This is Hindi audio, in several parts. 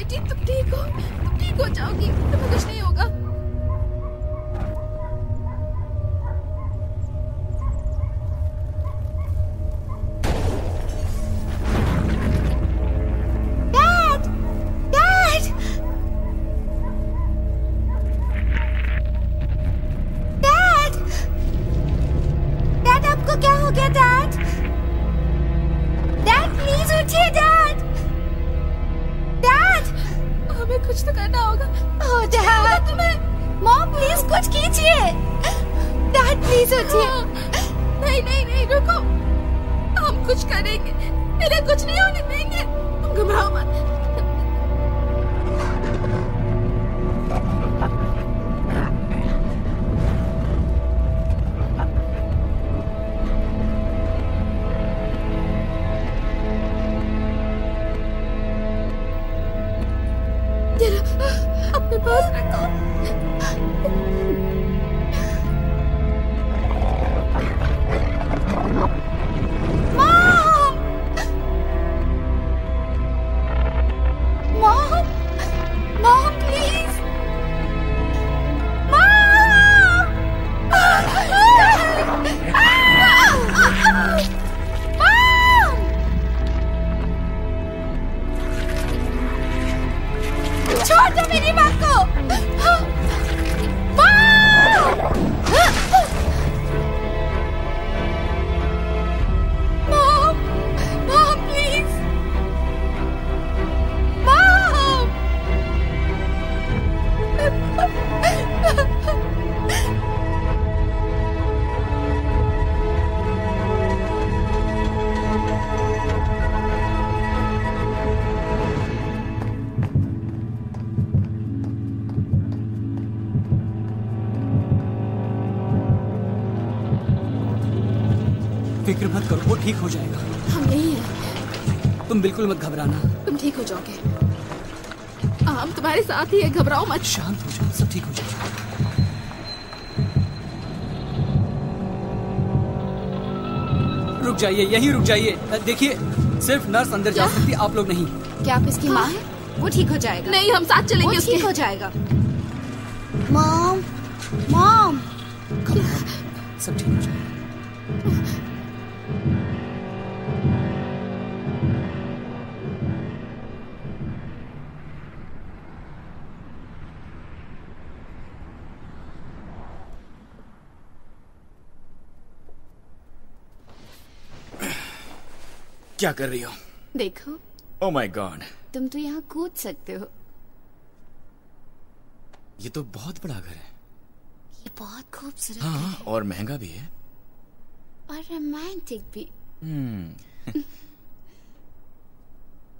बेटी तुम ठीक हो? तुम ठीक हो जाओगी तुम्हें कुछ नहीं होगा। करो वो ठीक हो जाएगा। हम नहीं है। तुम बिल्कुल मत घबराना। तुम ठीक हो जाओगे। हम तुम्हारे साथ ही है घबराओ मत। शांत हो जाओ सब ठीक हो जाएगा। रुक जाइए यहीं रुक जाइए। देखिए सिर्फ़ नर्स अंदर जा सकती आप लोग नहीं। क्या आप इसकी माँ है? वो ठीक हो जाएगा। नहीं हम साथ चलेंगे उसके। ठीक हो जाएगा। मॉम मॉम सब ठीक हो जाएगा। क्या कर रही हो? देखो। ओ माय गॉड तुम तो यहाँ कूद सकते हो। ये तो बहुत बड़ा घर है। ये बहुत खूबसूरत हाँ है और महँगा भी है। और रोमांटिक भी। हम्म।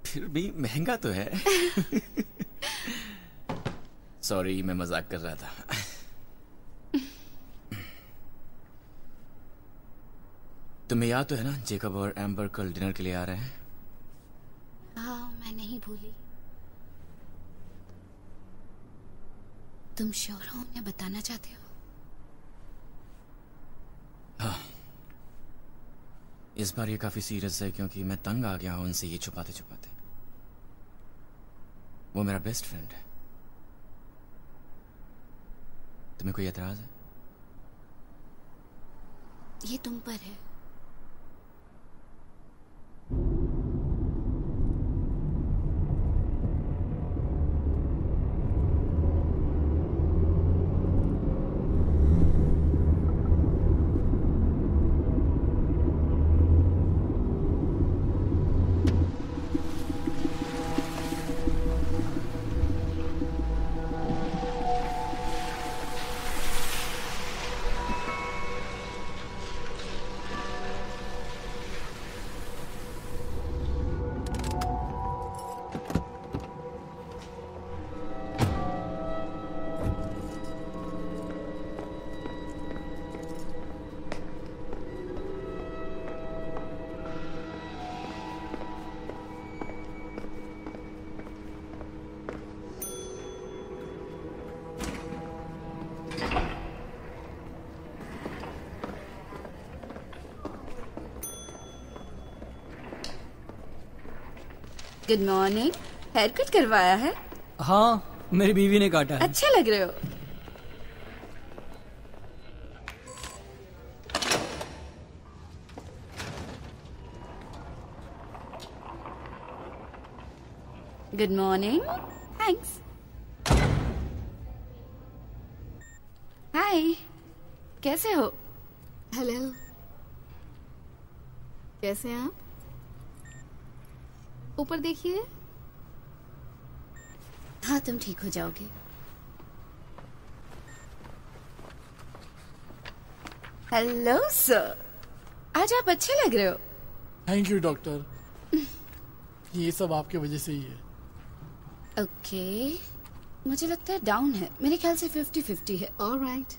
फिर भी महँगा तो है। सॉरी मैं मज़ाक कर रहा था। तुम्हें याद तो है ना जेकब और एम्बर कल डिनर के लिए आ रहे हैं? हाँ मैं नहीं भूली। तुम श्योर हो उन्हें बताना चाहते हो? हाँ। इस बार ये काफ़ी सीरियस है क्योंकि मैं तंग आ गया हूँ उनसे ये छुपाते छुपाते। वो मेरा बेस्ट फ्रेंड है। तुम्हें कोई एतराज़ है? ये तुम पर है। you good morning hair cut करवाया है? हाँ मेरी बीवी ने काटा है। अच्छे लग रहे हो। गुड मॉर्निंग थैंक्स हाय कैसे हो? हेलो कैसे हैं आप? ऊपर देखिए। हाँ तुम ठीक हो जाओगे। हेलो सर आज आप अच्छे लग रहे हो। थैंक यू डॉक्टर ये सब आपके वजह से ही है। Okay okay. मुझे लगता है डाउन है। मेरे ख्याल से फिफ्टी फिफ्टी है ऑलराइट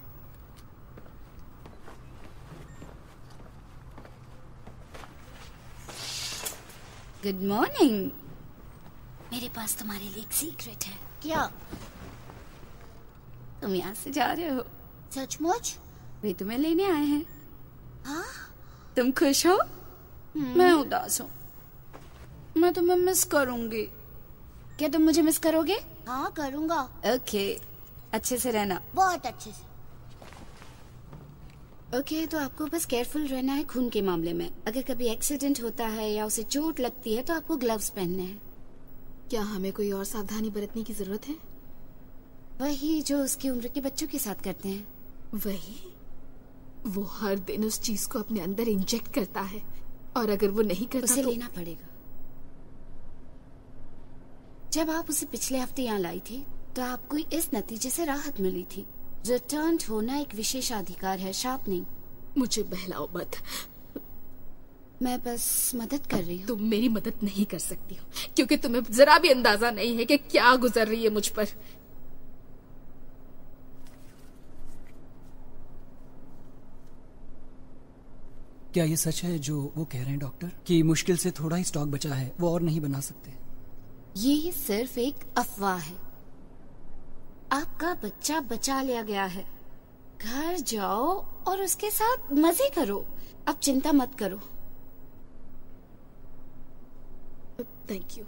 गुड मॉर्निंग मेरे पास तुम्हारे लिए एक सीक्रेट है। क्या? तुम यहाँ से जा रहे हो? सचमुच? वे तुम्हें लेने आए हैं। हाँ? तुम खुश हो? मैं उदास हूँ। मैं तुम्हें मिस करूँगी। क्या तुम मुझे मिस करोगे? हाँ करूँगा। ओके अच्छे से रहना। बहुत अच्छे से। ओके तो आपको बस केयरफुल रहना है खून के मामले में। अगर कभी एक्सीडेंट होता है या उसे चोट लगती है तो आपको ग्लव्स पहनने हैं। क्या हमें कोई और सावधानी बरतने की ज़रूरत है? वही जो उसकी उम्र के बच्चों के साथ करते हैं। वही? वो हर दिन उस चीज़ को अपने अंदर इंजेक्ट करता है। और अगर वो नहीं करता उसे तो लेना पड़ेगा। जब आप उसे पिछले हफ़्ते यहाँ लाई थी तो आपको इस नतीजे से राहत मिली थी। रिटर्न होना एक विशेषाधिकार है शाप नहीं। मुझे बहलाओ मत। मैं बस मदद कर रही हूँ। तुम मेरी मदद नहीं कर सकती हो क्योंकि तुम्हें जरा भी अंदाज़ा नहीं है कि क्या गुजर रही है मुझ पर। क्या ये सच है जो वो कह रहे हैं डॉक्टर? कि मुश्किल से थोड़ा ही स्टॉक बचा है वो और नहीं बना सकते। ये सिर्फ़ एक अफवाह है। आपका बच्चा बचा लिया गया है। घर जाओ और उसके साथ मज़े करो। अब चिंता मत करो। Thank you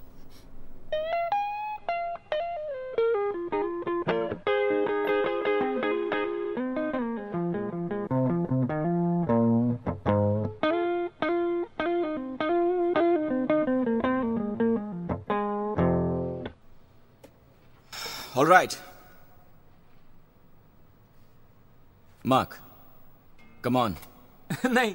All right. Come on. नहीं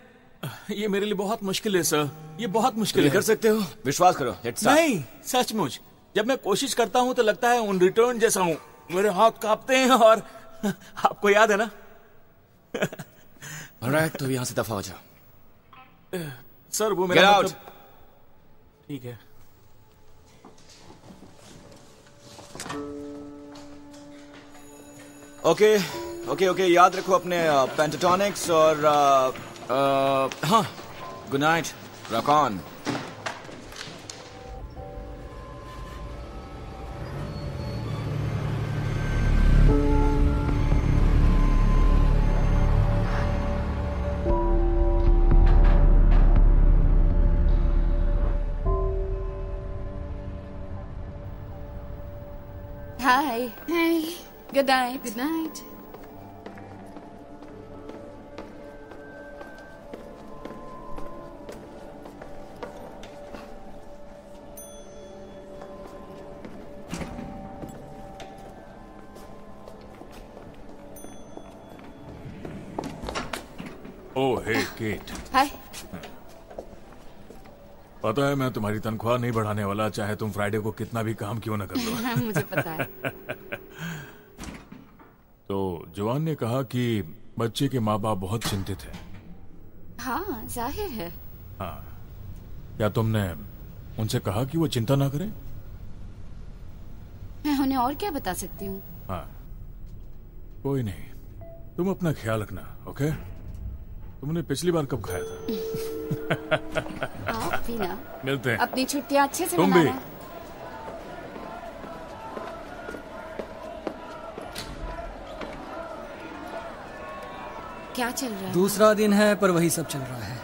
ये मेरे लिए बहुत मुश्किल है सर ये बहुत मुश्किल है. कर सकते हो? विश्वास करो नहीं सचमुच. जब मैं कोशिश करता हूँ तो लगता है उन रिटर्न जैसा हूँ. मेरे हाथ कांपते हैं और आपको याद है ना? ऑलराइट तो यहाँ से दफ़ा हो जाओ. सर वो मेरा मतलब ठीक है. ओके ओके ओके याद रखो अपने पेंटाटॉनिक्स और uh, uh, हाँ good night rock on hi Hey, good night good night. Kate hi पता है मैं तुम्हारी तनख्वाह नहीं बढ़ाने वाला चाहे तुम फ्राइडे को कितना भी काम क्यों ना कर लो। मुझे पता है। तो जवान ने कहा कि बच्चे के माँ बाप बहुत चिंतित हैं। हाँ ज़ाहिर है। हाँ। क्या तुमने उनसे कहा कि वो चिंता ना करें? मैं उन्हें और क्या बता सकती हूँ? हाँ। कोई नहीं। तुम अपना ख्याल रखना ओके? तुमने पिछली बार कब खाया था? आप भी ना। मिलते हैं। अपनी छुट्टियाँ अच्छे से तुम भी। क्या चल रहा है? दूसरा दिन है पर वही सब चल रहा है।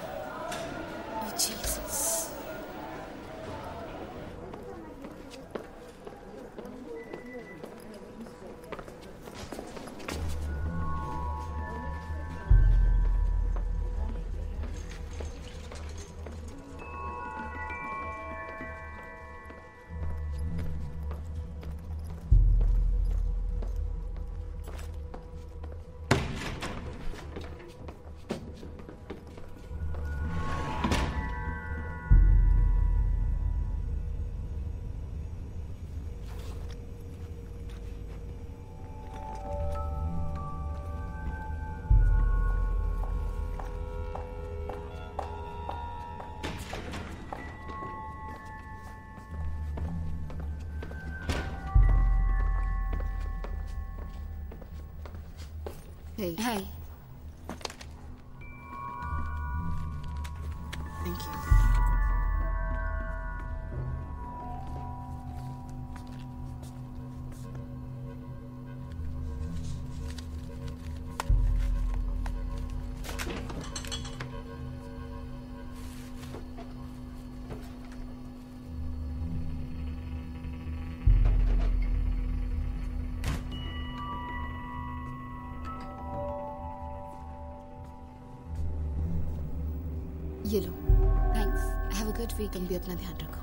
तुम भी अपना ध्यान रखो।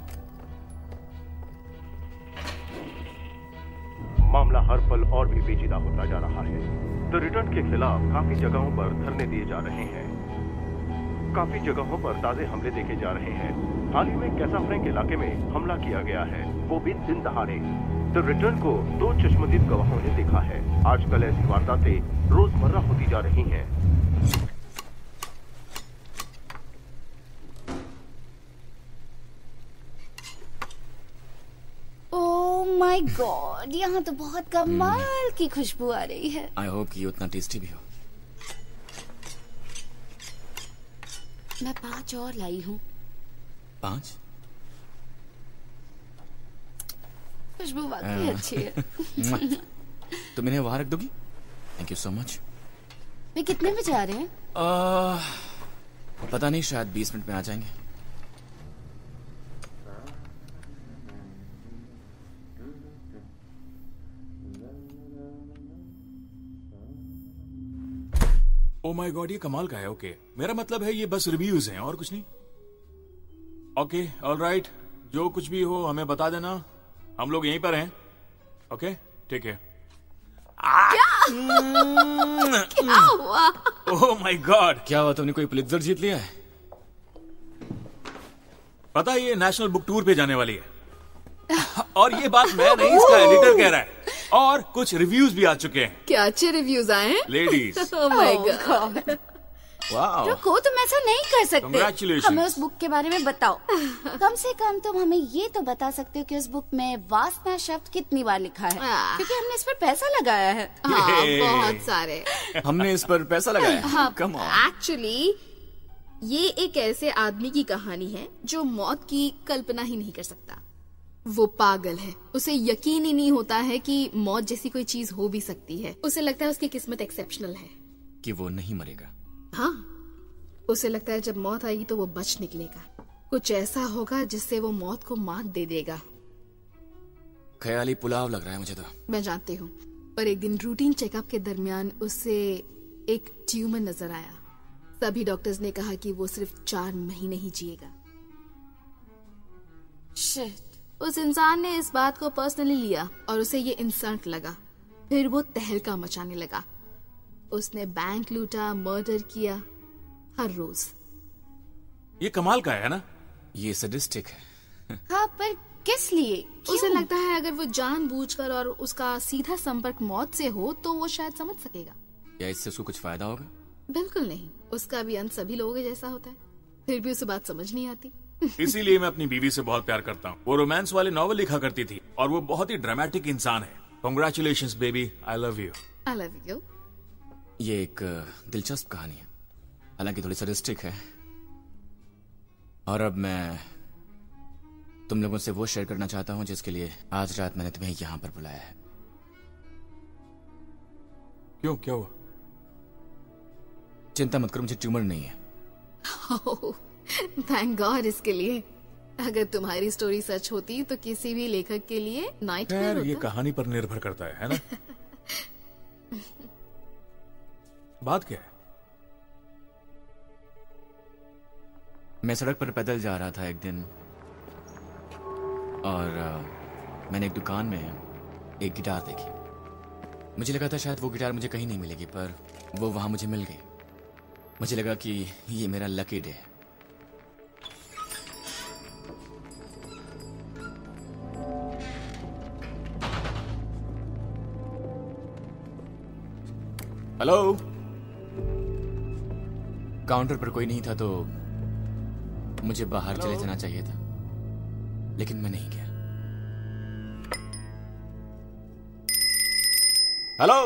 मामला हर पल और भी पेचीदा होता जा रहा है। द रिटर्न के खिलाफ काफ़ी जगहों पर धरने दिए जा रहे हैं। काफ़ी जगहों पर ताजे हमले देखे जा रहे हैं। हाल ही में कैसा फ्रैंक इलाके में हमला किया गया है, वो भी दिन दहाड़े। द रिटर्न को दो चश्मदीद गवाहों ने देखा है। आजकल ऐसी वारदातें रोज़मर्रा होती जा रही हैं ओह माय गॉड यहाँ तो बहुत कमाल की खुशबू आ रही है। आई होप कि ये उतना टेस्टी भी हो। मैं पाँच और लाई हूँ। पाँच? खुशबू वाकई अच्छी है। तुम इन्हें वहाँ रख दोगी? थैंक यू सो मच वे कितने बजे आ रहे हैं? पता नहीं शायद बीस मिनट में आ जाएँगे। ओ माय गॉड ये कमाल का है ओके okay. मेरा मतलब है ये बस रिव्यूज़ हैं और कुछ नहीं? ओके ऑल राइट जो कुछ भी हो हमें बता देना। हम लोग यहीं पर हैं। ओके ठीक है ओह माय गॉड क्या हुआ तुमने कोई पुलित्जर जीत लिया है? पता है ये नेशनल बुक टूर पे जाने वाली है। और ये बात मैं नहीं इसका एडिटर कह रहा है। और कुछ रिव्यूज़ भी आ चुके हैं। क्या अच्छे रिव्यूज़ आए हैं? Ladies Oh my god. वाह रुको तुम ऐसा नहीं कर सकते। हमें उस बुक के बारे में बताओ। कम से कम तुम हमें ये तो बता सकते हो कि उस बुक में वासना शब्द कितनी बार लिखा है। आह। क्योंकि हमने इस पर पैसा लगाया है। हाँ बहुत सारे। हमने इस पर पैसा लगाया कम एक्चुअली ये एक ऐसे आदमी की कहानी है जो मौत की कल्पना ही नहीं कर सकता। वो पागल है। उसे यकीन ही नहीं होता है कि मौत जैसी कोई चीज़ हो भी सकती है। उसे लगता है उसकी किस्मत एक्सेप्शनल है। कि वो नहीं मरेगा। हाँ। उसे लगता है जब मौत आएगी तो वो बच निकलेगा। कुछ ऐसा होगा जिससे वो मौत को मात दे देगा। ख्याली पुलाव लग रहा है मुझे तो। मैं जानती हूँ। पर एक दिन रूटीन चेकअप के दरमियान उसे एक ट्यूमर नज़र आया। सभी डॉक्टर्स ने कहा कि वो सिर्फ़ चार महीने ही जिएगा। Shit. उस इंसान ने इस बात को पर्सनली लिया और उसे ये इंसल्ट लगा। फिर वो तहलका मचाने लगा। उसने बैंक लूटा मर्डर किया हर रोज। ये कमाल का है ना? ये सडिस्टिक है। हाँ पर किस लिए? उसे लगता है अगर वो जानबूझकर और उसका सीधा संपर्क मौत से हो तो वो शायद समझ सकेगा। या इससे उसको कुछ फ़ायदा होगा? बिल्कुल नहीं। उसका भी अंत सभी लोगों के जैसा होता है। फिर भी उसे बात समझ नहीं आती। इसीलिए मैं अपनी बीवी से बहुत प्यार करता हूँ। वो रोमांस वाले नॉवल लिखा करती थी और वो बहुत ही ड्रामेटिक इंसान है। Congratulation baby I love you I love you ये एक दिलचस्प कहानी है। हालाँकि थोड़ी सडिस्टिक है। और अब मैं तुम लोगों से वो शेयर करना चाहता हूँ जिसके लिए आज रात मैंने तुम्हें यहाँ पर बुलाया है। क्यों? क्या हुआ? चिंता मत करो मुझे ट्यूमर नहीं है। थैंक गॉड इसके लिए। अगर तुम्हारी स्टोरी सच होती तो किसी भी लेखक के लिए नाइट खैर ये कहानी पर निर्भर करता है है ना? बात क्या है? मैं सड़क पर पैदल जा रहा था एक दिन और अ, मैंने एक दुकान में एक गिटार देखी। मुझे लगा था शायद वो गिटार मुझे कहीं नहीं मिलेगी पर वो वहाँ मुझे मिल गई। मुझे लगा कि ये मेरा लकी डे है। हेलो काउंटर पर कोई नहीं था तो मुझे बाहर Hello? चले जाना चाहिए था लेकिन मैं नहीं गया हेलो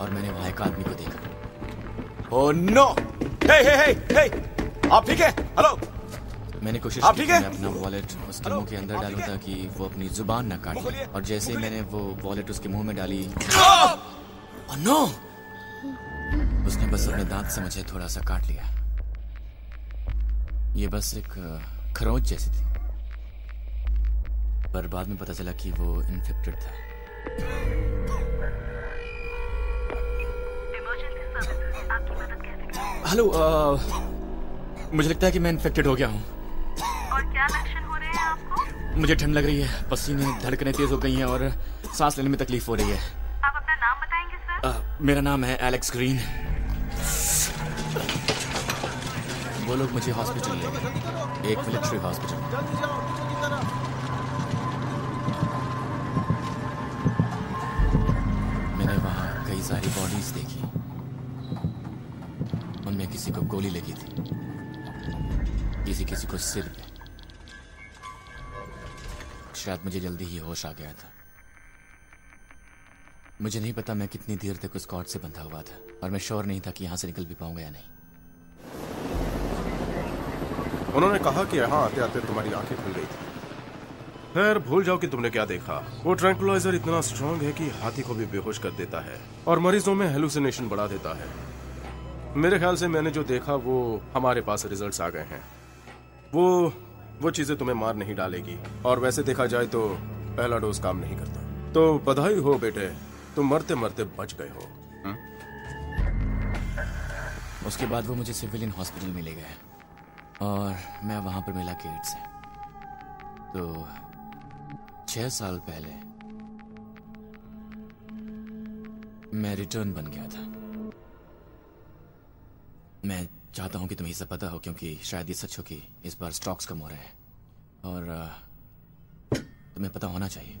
और मैंने वहाँ एक आदमी को देखा oh oh, no no! Hey hey hey hey आप ठीक है? हेलो मैंने कोशिश की है? मैं अपना वॉलेट उसके मुँह के अंदर डालूं ताकि वो अपनी ज़ुबान ना काटे और जैसे ही मैंने वो वॉलेट उसके मुँह में डाली। नो उसने बस अपने दांत से मुझे थोड़ा सा काट लिया। ये बस एक खरोच जैसी थी। पर बाद में पता चला कि वो इन्फेक्टेड था। हेलो अ, मुझे लगता है कि मैं इन्फेक्टेड हो गया हूँ। और क्या लक्षण हो रहे हैं आपको? मुझे ठंड लग रही है पसीने धड़कने तेज हो गई हैं और सांस लेने में तकलीफ़ हो रही है। आप अपना नाम बताएँगे सर? अ, मेरा नाम है एलेक्स ग्रीन वो लोग मुझे हॉस्पिटल ले गए। एक मिलिट्री हॉस्पिटल मैंने वहाँ कई सारी बॉडीज देखी। उनमें किसी को गोली लगी थी। किसी किसी को सिर पे। शायद मुझे जल्दी ही होश आ गया था। मुझे नहीं पता मैं कितनी देर तक उस कॉर्ड से बंधा हुआ था, और मैं श्योर नहीं था कि यहाँ से निकल भी पाऊँगा या नहीं। उन्होंने कहा कि यहाँ आते आते तुम्हारी आँखें खुल गई थी। खैर, भूल जाओ कि तुमने क्या देखा। वो ट्रैंकुलाइजर इतना स्ट्रांग है कि हाथी को भी बेहोश कर देता है, और मरीजों में हेलुसिनेशन बढ़ा देता है। मेरे ख्याल से मैंने जो देखा वो हमारे पास रिजल्ट्स आ गए हैं। वो वो चीज़ें तुम्हें मार नहीं डालेगी। और वैसे देखा जाए तो पहला डोज काम नहीं करता। तो बधाई हो बेटे, तुम मरते मरते बच गए हो। उसके बाद वो मुझे सिविलियन हॉस्पिटल में ले गए। और मैं वहाँ पर मिला केट से। तो छह साल पहले मैं रिटर्न बन गया था। मैं चाहता हूँ कि तुम्हें सब पता हो, क्योंकि शायद ये सच हो कि इस बार स्टॉक्स कम हो रहे हैं। और तुम्हें पता होना चाहिए।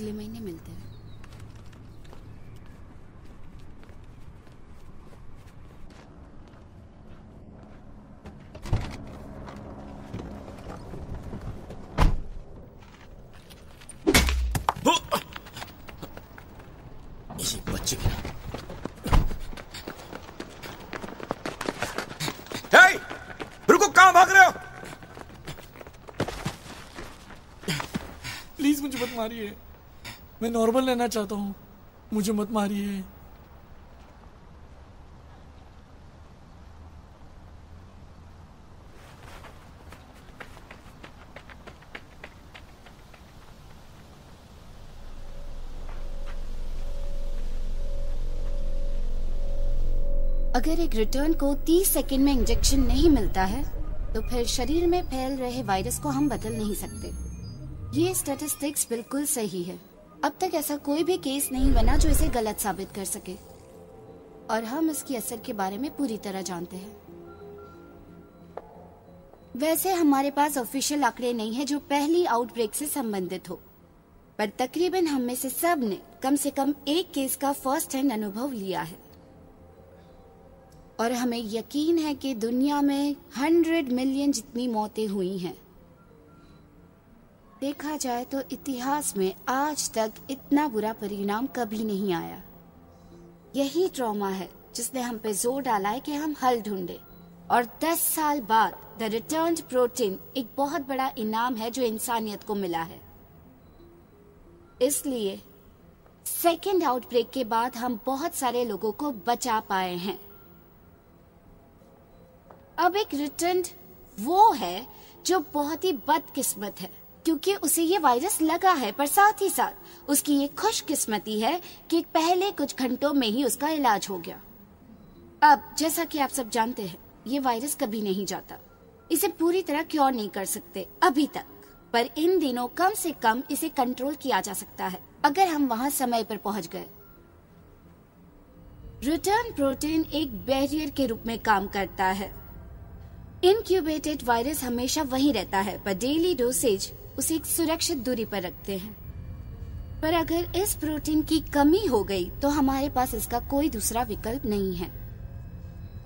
अगले महीने मिलते हैं। ये बच्चे भी कहाँ भाग रहे हो? प्लीज़ मुझे मत मारिए। मैं नॉर्मल रहना चाहता हूँ। मुझे मत मारिए। अगर एक रिटर्न को 30 सेकंड में इंजेक्शन नहीं मिलता है तो फिर शरीर में फैल रहे वायरस को हम बदल नहीं सकते। ये स्टैटिस्टिक्स बिल्कुल सही है। अब तक ऐसा कोई भी केस नहीं बना जो इसे गलत साबित कर सके। और हम इसके असर के बारे में पूरी तरह जानते हैं। वैसे हमारे पास ऑफिशियल आंकड़े नहीं है जो पहली आउटब्रेक से संबंधित हो। पर तकरीबन हम में से सबने कम से कम एक केस का फ़र्स्ट हैंड अनुभव लिया है। और हमें यकीन है कि दुनिया में हंड्रेड मिलियन जितनी मौतें हुई हैं देखा जाए तो इतिहास में आज तक इतना बुरा परिणाम कभी नहीं आया। यही ट्रॉमा है, जिसने हम पे ज़ोर डाला है कि हम हल ढूंढे। और 10 साल बाद द रिटर्न प्रोटीन एक बहुत बड़ा इनाम है जो इंसानियत को मिला है। इसलिए सेकेंड आउटब्रेक के बाद हम बहुत सारे लोगों को बचा पाए हैं। अब एक रिटर्न वो है जो बहुत ही बदकिस्मत है। क्योंकि उसे ये वायरस लगा है, पर साथ ही साथ उसकी ये खुशकिस्मती है कि पहले कुछ घंटों में ही उसका इलाज हो गया। अब, जैसा कि आप सब जानते हैं, ये वायरस कभी नहीं जाता। इसे पूरी तरह क्योर नहीं कर सकते अभी तक। पर इन दिनों कम से कम इसे कंट्रोल किया जा सकता है, अगर हम वहाँ समय पर पहुँच गए। रिटर्न प्रोटीन एक बैरियर के रूप में काम करता है। इनक्यूबेटेड वायरस हमेशा वहीं रहता है, पर डेली डोसेज उसे एक सुरक्षित दूरी पर रखते हैं। पर अगर इस प्रोटीन की कमी हो गई तो हमारे पास इसका कोई दूसरा विकल्प नहीं है।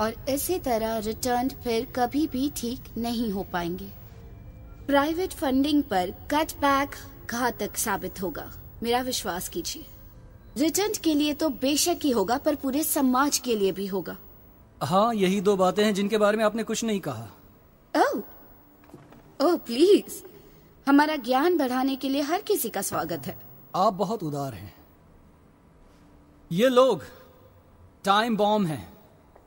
और इसी तरह रिटर्न फिर कभी भी ठीक नहीं हो पाएँगे। प्राइवेट फंडिंग पर कट बैक घातक साबित होगा। मेरा विश्वास कीजिए। रिटर्न के लिए तो बेशक ही होगा पर पूरे समाज के लिए भी होगा। हाँ यही दो बातें हैं जिनके बारे में आपने कुछ नहीं कहा। ओह ओह प्लीज़ हमारा ज्ञान बढ़ाने के लिए हर किसी का स्वागत है। आप बहुत उदार हैं। ये लोग टाइम बॉम्ब हैं।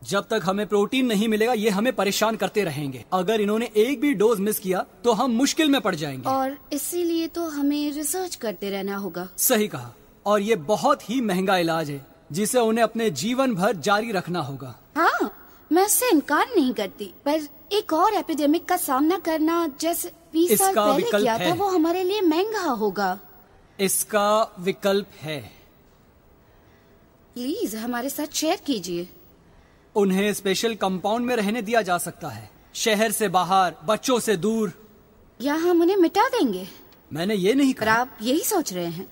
जब तक हमें प्रोटीन नहीं मिलेगा ये हमें परेशान करते रहेंगे। अगर इन्होंने एक भी डोज मिस किया तो हम मुश्किल में पड़ जाएँगे। और इसीलिए तो हमें रिसर्च करते रहना होगा। सही कहा। और ये बहुत ही महँगा इलाज है जिसे उन्हें अपने जीवन भर जारी रखना होगा। हाँ मैं उससे इनकार नहीं करती पर एक और एपिडेमिक का सामना करना जैसे बीस साल पहले किया था वो हमारे लिए महँगा होगा। इसका विकल्प है। प्लीज़ हमारे साथ शेयर कीजिए। उन्हें स्पेशल कंपाउंड में रहने दिया जा सकता है। शहर से बाहर बच्चों से दूर। या हम उन्हें मिटा देंगे? मैंने ये नहीं कहा। आप यही सोच रहे हैं।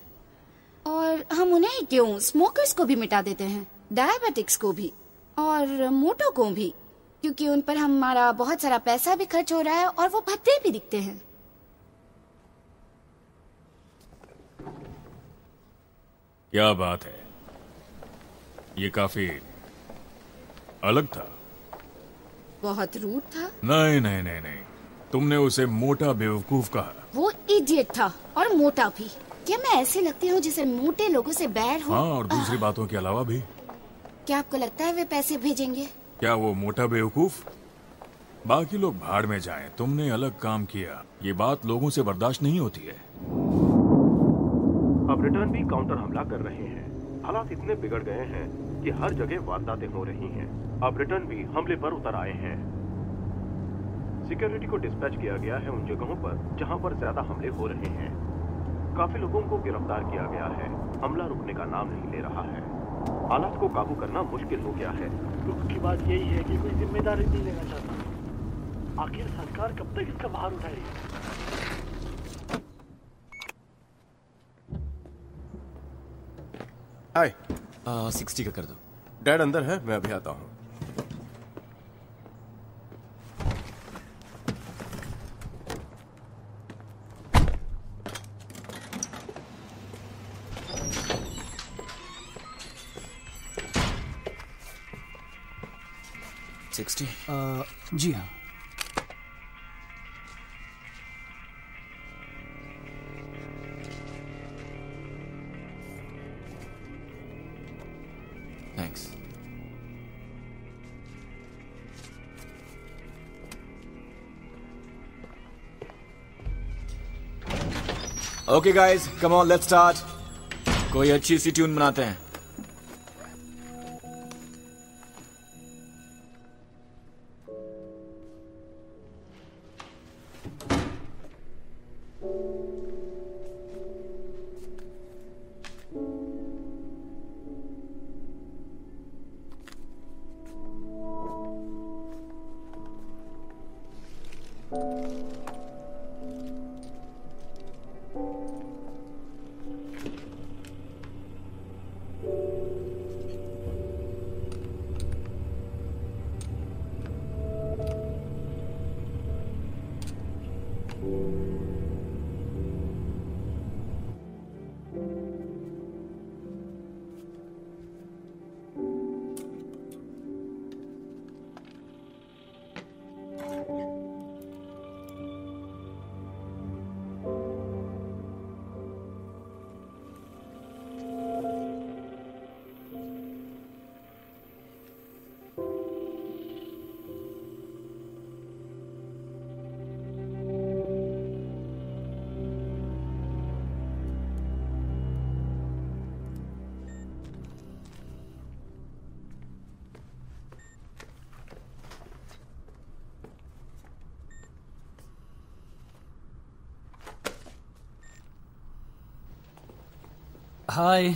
और हम उन्हें क्यों? स्मोकर्स को भी मिटा देते हैं डायबिटिक्स को भी और मोटो को भी। क्योंकि उन पर हमारा बहुत सारा पैसा भी खर्च हो रहा है और वो भद्दे भी दिखते हैं। क्या बात है? ये काफ़ी अलग था। बहुत रूट था। नहीं नहीं नहीं नहीं। तुमने उसे मोटा बेवकूफ़ कहा। वो इडियट था और मोटा भी। क्या मैं ऐसे लगती हूँ जिसे मोटे लोगों से बैर हो? हाँ और दूसरी बातों के अलावा भी। क्या आपको लगता है वे पैसे भेजेंगे? क्या वो मोटा बेवकूफ़? बाकी लोग भाड़ में जाएँ। तुमने अलग काम किया। ये बात लोगों से बर्दाश्त नहीं होती है। अब रिटर्न भी काउंटर हमला कर रहे हैं। हालात इतने बिगड़ गए हैं कि हर जगह वारदातें हो रही हैं। अब रिटर्न भी हमले पर उतर आए हैं। सिक्योरिटी को डिस्पैच किया गया है उन जगहों पर जहाँ पर ज़्यादा हमले हो रहे हैं। काफ़ी लोगों को गिरफ़्तार किया गया है। हमला रुकने का नाम नहीं ले रहा है। हालात को काबू करना मुश्किल हो गया है। दुख की बात यही है कि कोई ज़िम्मेदारी नहीं लेना चाहता। आखिर सरकार कब तक इसका भार उठाएगी? हाय सिक्सटी का कर दो। डैड अंदर है मैं अभी आता हूँ। अ, जी हाँ। Thanks okay guys come on let's start कोई अच्छी सी ट्यून बनाते हैं। हाय।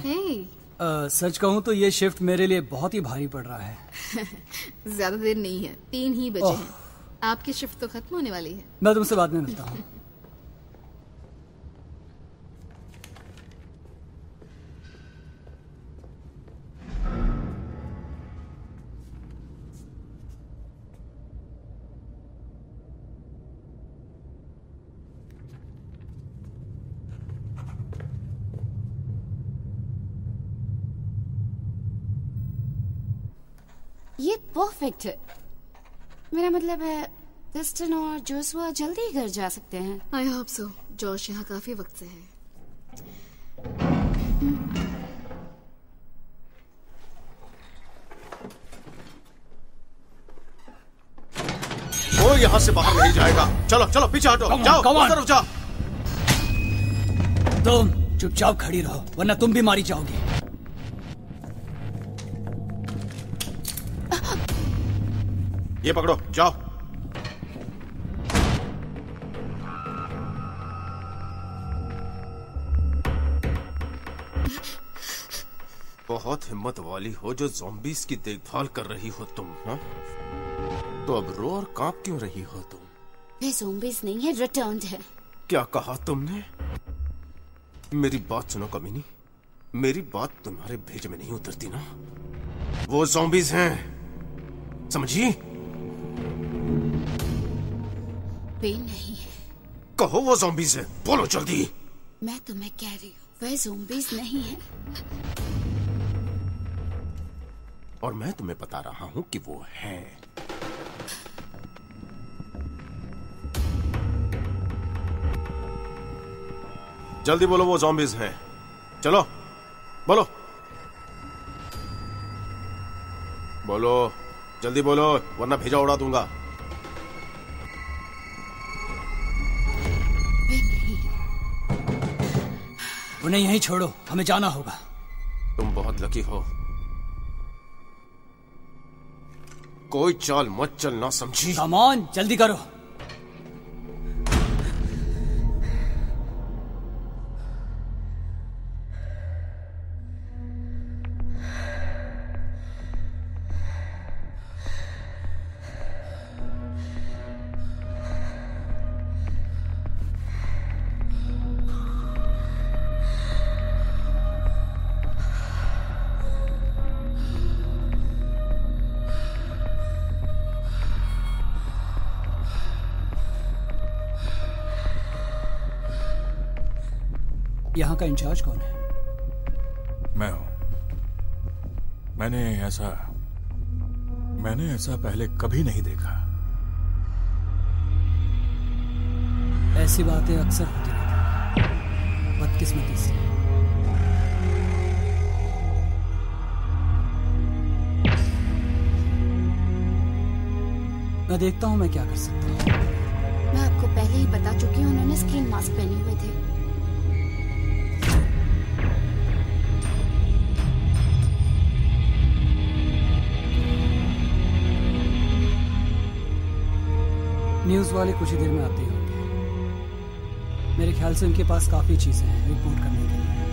सच कहूँ तो ये शिफ्ट मेरे लिए बहुत ही भारी पड़ रहा है। ज़्यादा देर नहीं है तीन ही बजे oh. हैं। आपकी शिफ्ट तो खत्म होने वाली है। मैं तुमसे बाद में मिलता हूँ। परफेक्ट मेरा मतलब है क्रिस्टन और जोसुआ जल्दी ही घर जा सकते हैं। आई होप सो जॉश यहाँ काफ़ी वक्त से है। वो यहाँ से बाहर नहीं जाएगा। चलो चलो पीछे हटो। जाओ तरफ़ जाओ। तुम चुपचाप खड़ी रहो वरना तुम भी मारी जाओगी। ये पकड़ो जाओ। बहुत हिम्मत वाली हो जो zombies की देखभाल कर रही हो तुम हाँ? तो अब रो और काँप क्यों रही हो तुम? वे zombies नहीं है रिटर्न्ड है। क्या कहा तुमने? मेरी बात सुनो कमीनी। मेरी बात तुम्हारे भेज में नहीं उतरती ना। वो zombies हैं। समझी? वे नहीं। है कहो वो zombies है। बोलो जल्दी। मैं तुम्हें कह रही हूँ वह zombies नहीं है। और मैं तुम्हें बता रहा हूँ कि वो है। जल्दी बोलो वो zombies हैं। चलो बोलो। बोलो जल्दी बोलो वरना भेजा उड़ा दूँगा। उन्हें यहीं छोड़ो हमें जाना होगा। तुम बहुत लकी हो। कोई चाल मत चलना समझी? सामान जल्दी करो। यहाँ का इंचार्ज कौन है? मैं हूँ। मैंने ऐसा मैंने ऐसा पहले कभी नहीं देखा। ऐसी बातें अक्सर होती रहती बदकिस्मती से। मैं देखता हूँ मैं क्या कर सकता हूँ। मैं आपको पहले ही बता चुकी हूँ उन्होंने स्किन मास्क पहने हुए थे। न्यूज़ वाले कुछ ही देर में आते ही मेरे ख्याल से उनके पास काफ़ी चीज़ें हैं, रिपोर्ट करने के लिए।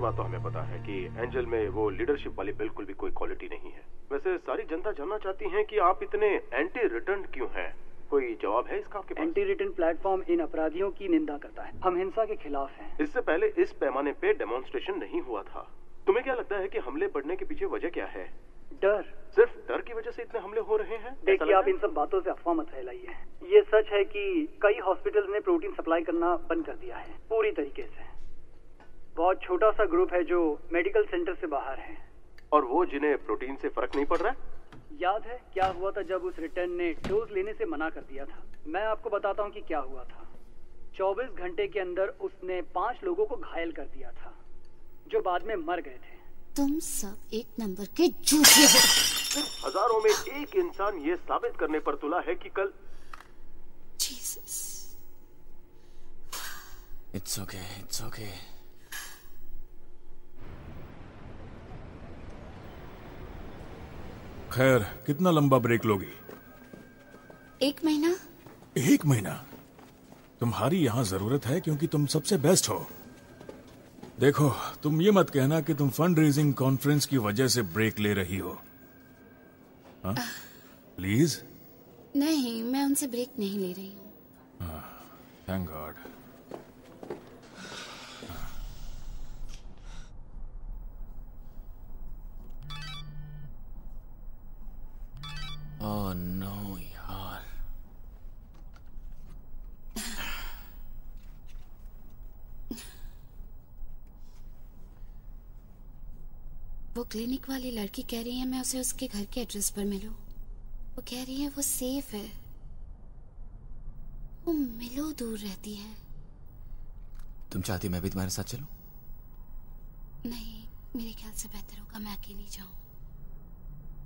बात तो हमें पता है कि एंजल में वो लीडरशिप वाली बिल्कुल भी कोई क्वालिटी नहीं है। वैसे सारी जनता जानना चाहती है कि आप इतने एंटी रिटर्न क्यों हैं? कोई जवाब है इसका आपके पास? एंटी रिटर्न प्लेटफॉर्म इन अपराधियों की निंदा करता है। हम हिंसा के खिलाफ हैं। इससे पहले इस पैमाने पे डेमोन्स्ट्रेशन नहीं हुआ था। तुम्हें क्या लगता है कि हमले बढ़ने के पीछे वजह क्या है? डर। सिर्फ़ डर की वजह से इतने हमले हो रहे हैं? देखिए आप इन सब बातों से अफवाह मत फैलाइए। ये सच है कि कई हॉस्पिटल्स ने प्रोटीन सप्लाई करना बंद कर दिया है। पूरी तरीके से। बहुत छोटा सा ग्रुप है जो मेडिकल सेंटर से बाहर है। और वो जिन्हें प्रोटीन से फ़र्क नहीं पड़ रहा है? याद है क्या हुआ था जब उस रिटर्न ने डोज लेने से मना कर दिया था? मैं आपको बताता हूँ कि क्या हुआ था। 24 घंटे के अंदर उसने पाँच लोगों को घायल कर दिया था जो बाद में मर गए थे। तुम सब एक नंबर के झूठे हो। हज़ारों में एक इंसान ये साबित करने पर तुला है कि कल इट्स ओके इट्स ओके खैर कितना लंबा ब्रेक लोगी? एक महीना? एक महीना? तुम्हारी यहाँ ज़रूरत है क्योंकि तुम सबसे बेस्ट हो। देखो तुम ये मत कहना कि तुम फंड रेजिंग कॉन्फ्रेंस की वजह से ब्रेक ले रही हो। हाँ? प्लीज़ नहीं मैं उनसे ब्रेक नहीं ले रही हूँ। थैंक गॉड ओह नो यार वो क्लिनिक वाली लड़की कह रही है मैं उसे उसके घर के एड्रेस पर मिलूं। वो कह रही है वो सेफ़ है। वो मिलो दूर रहती है। तुम चाहती मैं भी तुम्हारे साथ चलूँ? नहीं मेरे ख्याल से बेहतर होगा मैं अकेली जाऊँ।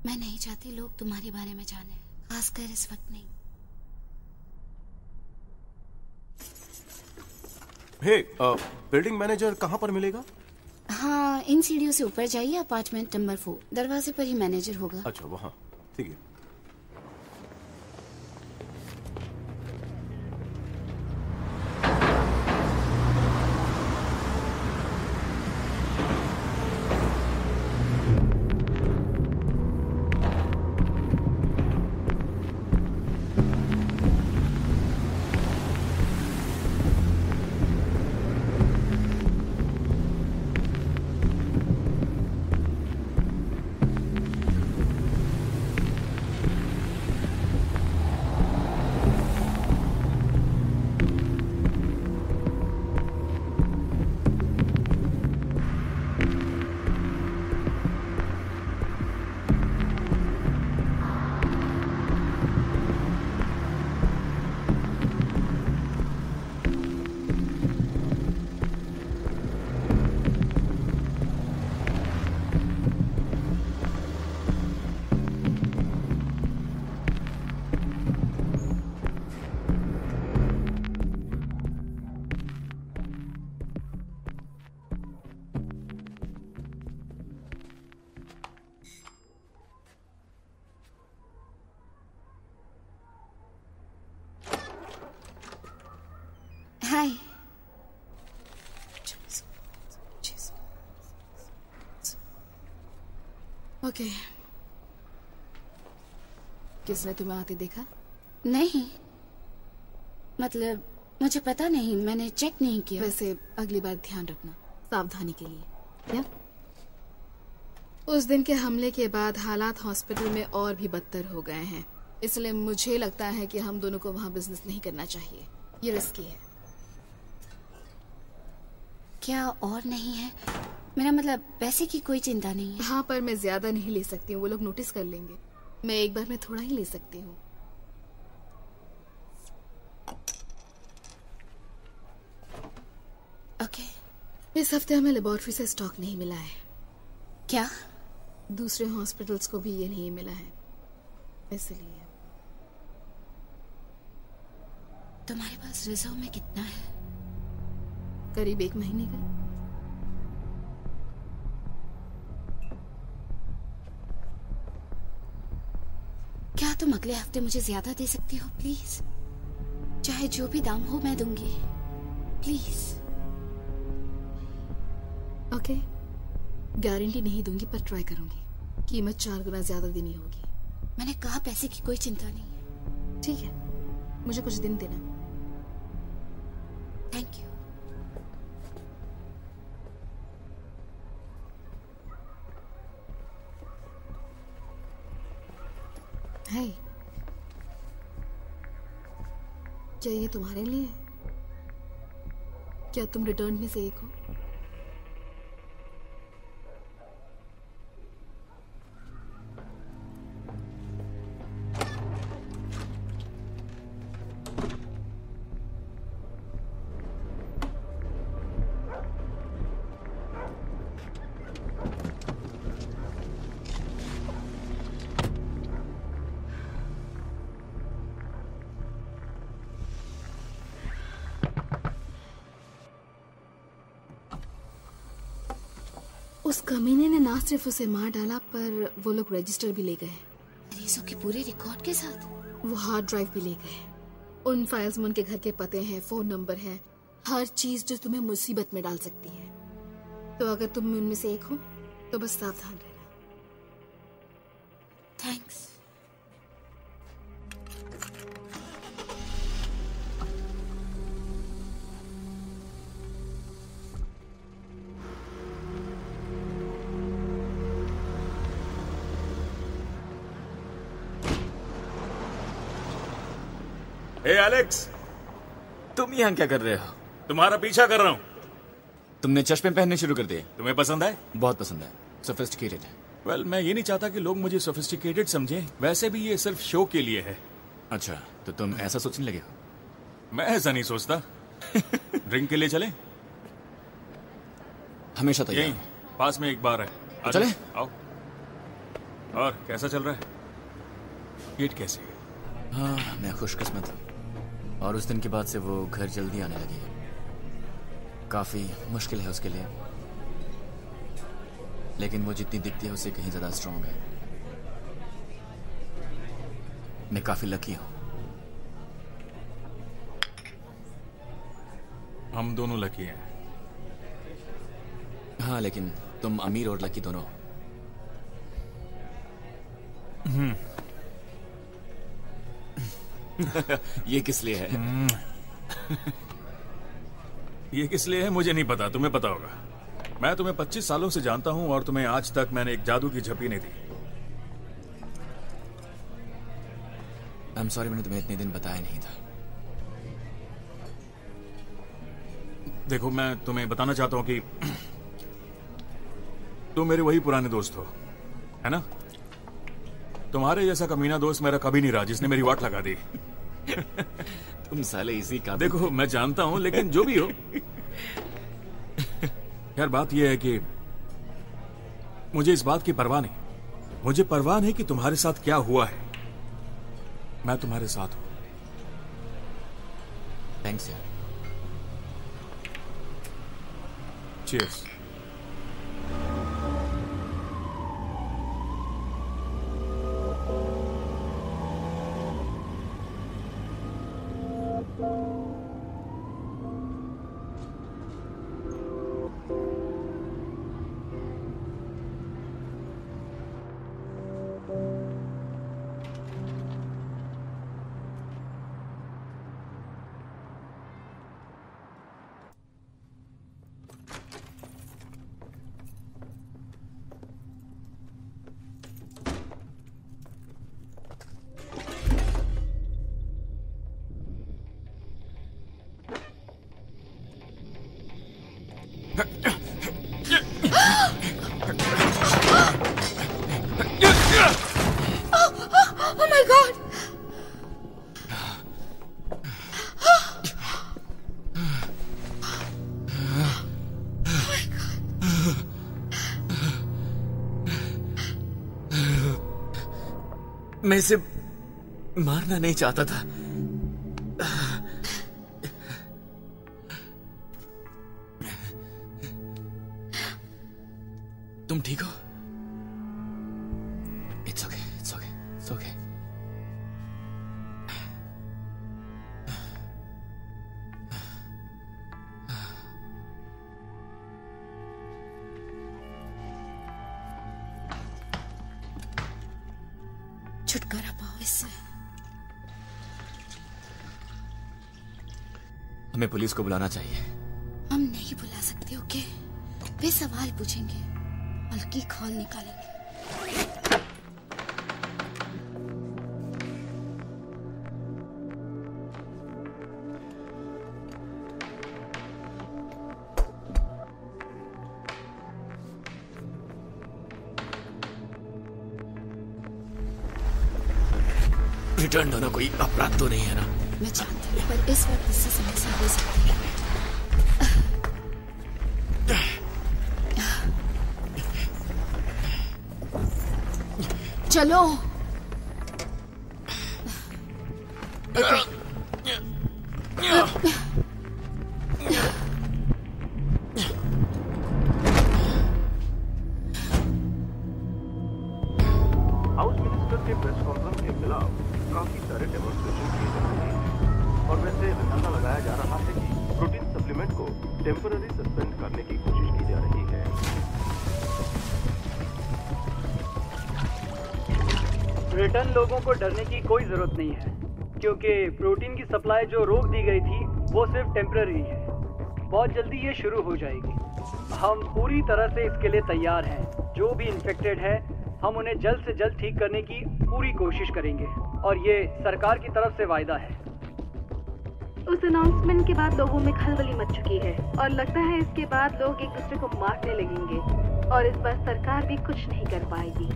मैं नहीं चाहती लोग तुम्हारे बारे में जाने खासकर इस वक्त नहीं। हे बिल्डिंग मैनेजर कहाँ पर मिलेगा? हाँ इन सीढ़ियों से ऊपर जाइए अपार्टमेंट नंबर फोर दरवाजे पर ही मैनेजर होगा। अच्छा वहाँ ठीक है। किसने तुम्हें आते देखा? नहीं। मतलब मुझे पता नहीं मैंने चेक नहीं किया। वैसे अगली बार ध्यान रखना सावधानी के लिए। या? उस दिन के हमले के बाद हालात हॉस्पिटल में और भी बदतर हो गए हैं। इसलिए मुझे लगता है कि हम दोनों को वहाँ बिज़नेस नहीं करना चाहिए। ये रिस्की है। क्या और नहीं है? मेरा मतलब पैसे की कोई चिंता नहीं है। हाँ पर मैं ज़्यादा नहीं ले सकती हूँ वो लोग नोटिस कर लेंगे। मैं एक बार में थोड़ा ही ले सकती हूँ। ओके। इस हफ़्ते हमें लेबोरेटरी से स्टॉक नहीं मिला है। क्या? दूसरे हॉस्पिटल्स को भी ये नहीं मिला है। इसलिए। तुम्हारे पास रिज़र्व में कितना है? करीब एक महीने का। क्या तुम अगले हफ़्ते मुझे ज़्यादा दे सकती हो प्लीज़ चाहे जो भी दाम हो मैं दूँगी। प्लीज़ ओके गारंटी नहीं दूँगी पर ट्राई करूँगी। कीमत चार गुना ज़्यादा देनी होगी। मैंने कहा पैसे की कोई चिंता नहीं है। ठीक है। मुझे कुछ दिन देना। थैंक यू है। क्या ये तुम्हारे लिए क्या तुम रिटर्न में से एक हो? सिर्फ़ उसे मार डाला पर वो लोग रजिस्टर भी ले गए। के पूरे रिकॉर्ड के साथ? वो हार्ड ड्राइव भी ले गए। उन फाइल्स में उनके घर के पते हैं फ़ोन नंबर है हर चीज़ जो तुम्हें मुसीबत में डाल सकती है। तो अगर तुम उनमें से एक हो तो बस सावधान रहना। थैंक्स एलेक्स तुम यहाँ क्या कर रहे हो? तुम्हारा पीछा कर रहा हूँ। तुमने चश्मे पहनने शुरू कर दिए। तुम्हें पसंद आए? बहुत पसंद है सोफिस्टिकेटेड है। वेल well, मैं ये नहीं चाहता कि लोग मुझे सोफिस्टिकेटेड समझें। वैसे भी ये सिर्फ़ शो के लिए है। अच्छा तो तुम ऐसा सोचने लगे हो? मैं ऐसा नहीं सोचता। ड्रिंक के लिए चले? हमेशा तैयार यहीं पास में एक बार है। तो चले? आओ। और कैसा चल रहा है? पेट कैसी है? हाँ मैं खुशकिस्मत हूँ। और उस दिन के बाद से वो घर जल्दी आने लगी। है काफ़ी मुश्किल है उसके लिए। लेकिन वो जितनी दिखती है उससे कहीं ज़्यादा स्ट्रांग है। मैं काफ़ी लकी हूँ। हम दोनों लकी हैं। हाँ लेकिन तुम अमीर और लकी दोनों हम्म। ये किस लिए है? ये किस लिए है मुझे नहीं पता। तुम्हें पता होगा। मैं तुम्हें 25 सालों से जानता हूँ और तुम्हें आज तक मैंने एक जादू की झपी नहीं दी। आई एम सॉरी मैंने तुम्हें इतने दिन बताया नहीं था। देखो मैं तुम्हें बताना चाहता हूँ कि तुम मेरे वही पुराने दोस्त हो है ना? तुम्हारे जैसा कमीना दोस्त मेरा कभी नहीं रहा जिसने मेरी वाट लगा दी। तुम साले इसी का देखो मैं जानता हूँ लेकिन जो भी हो। यार बात यह है कि मुझे इस बात की परवाह नहीं। मुझे परवाह नहीं कि तुम्हारे साथ क्या हुआ है। मैं तुम्हारे साथ हूँ। थैंक्स यार। चीयर्स मैं इसे मारना नहीं चाहता था। छुटकारा पाओ इससे। हमें पुलिस को बुलाना चाहिए। हम नहीं बुला सकते ओके? वे सवाल पूछेंगे। हल्की खोल निकालेंगे। रिटर्न होना कोई अपराध तो नहीं है ना? मैं जानती हूँ, पर इस वक्त इससे समस्या हो सकती है। चलो। लोगों को डरने की कोई ज़रूरत नहीं है, क्योंकि प्रोटीन की सप्लाई जो रोक दी गई थी, वो सिर्फ़ टेम्पररी है। बहुत जल्दी ये शुरू हो जाएगी। हम पूरी तरह से इसके लिए तैयार हैं। जो भी इन्फेक्टेड है, हम उन्हें जल्द से जल्द ठीक करने की पूरी कोशिश करेंगे। और ये सरकार की तरफ़ से वायदा है। उस अनाउंसमेंट के बाद लोगों में खलबली मच चुकी है और लगता है इसके बाद लोग एक दूसरे को मारने लगेंगे। और इस बार सरकार भी कुछ नहीं कर पाएगी।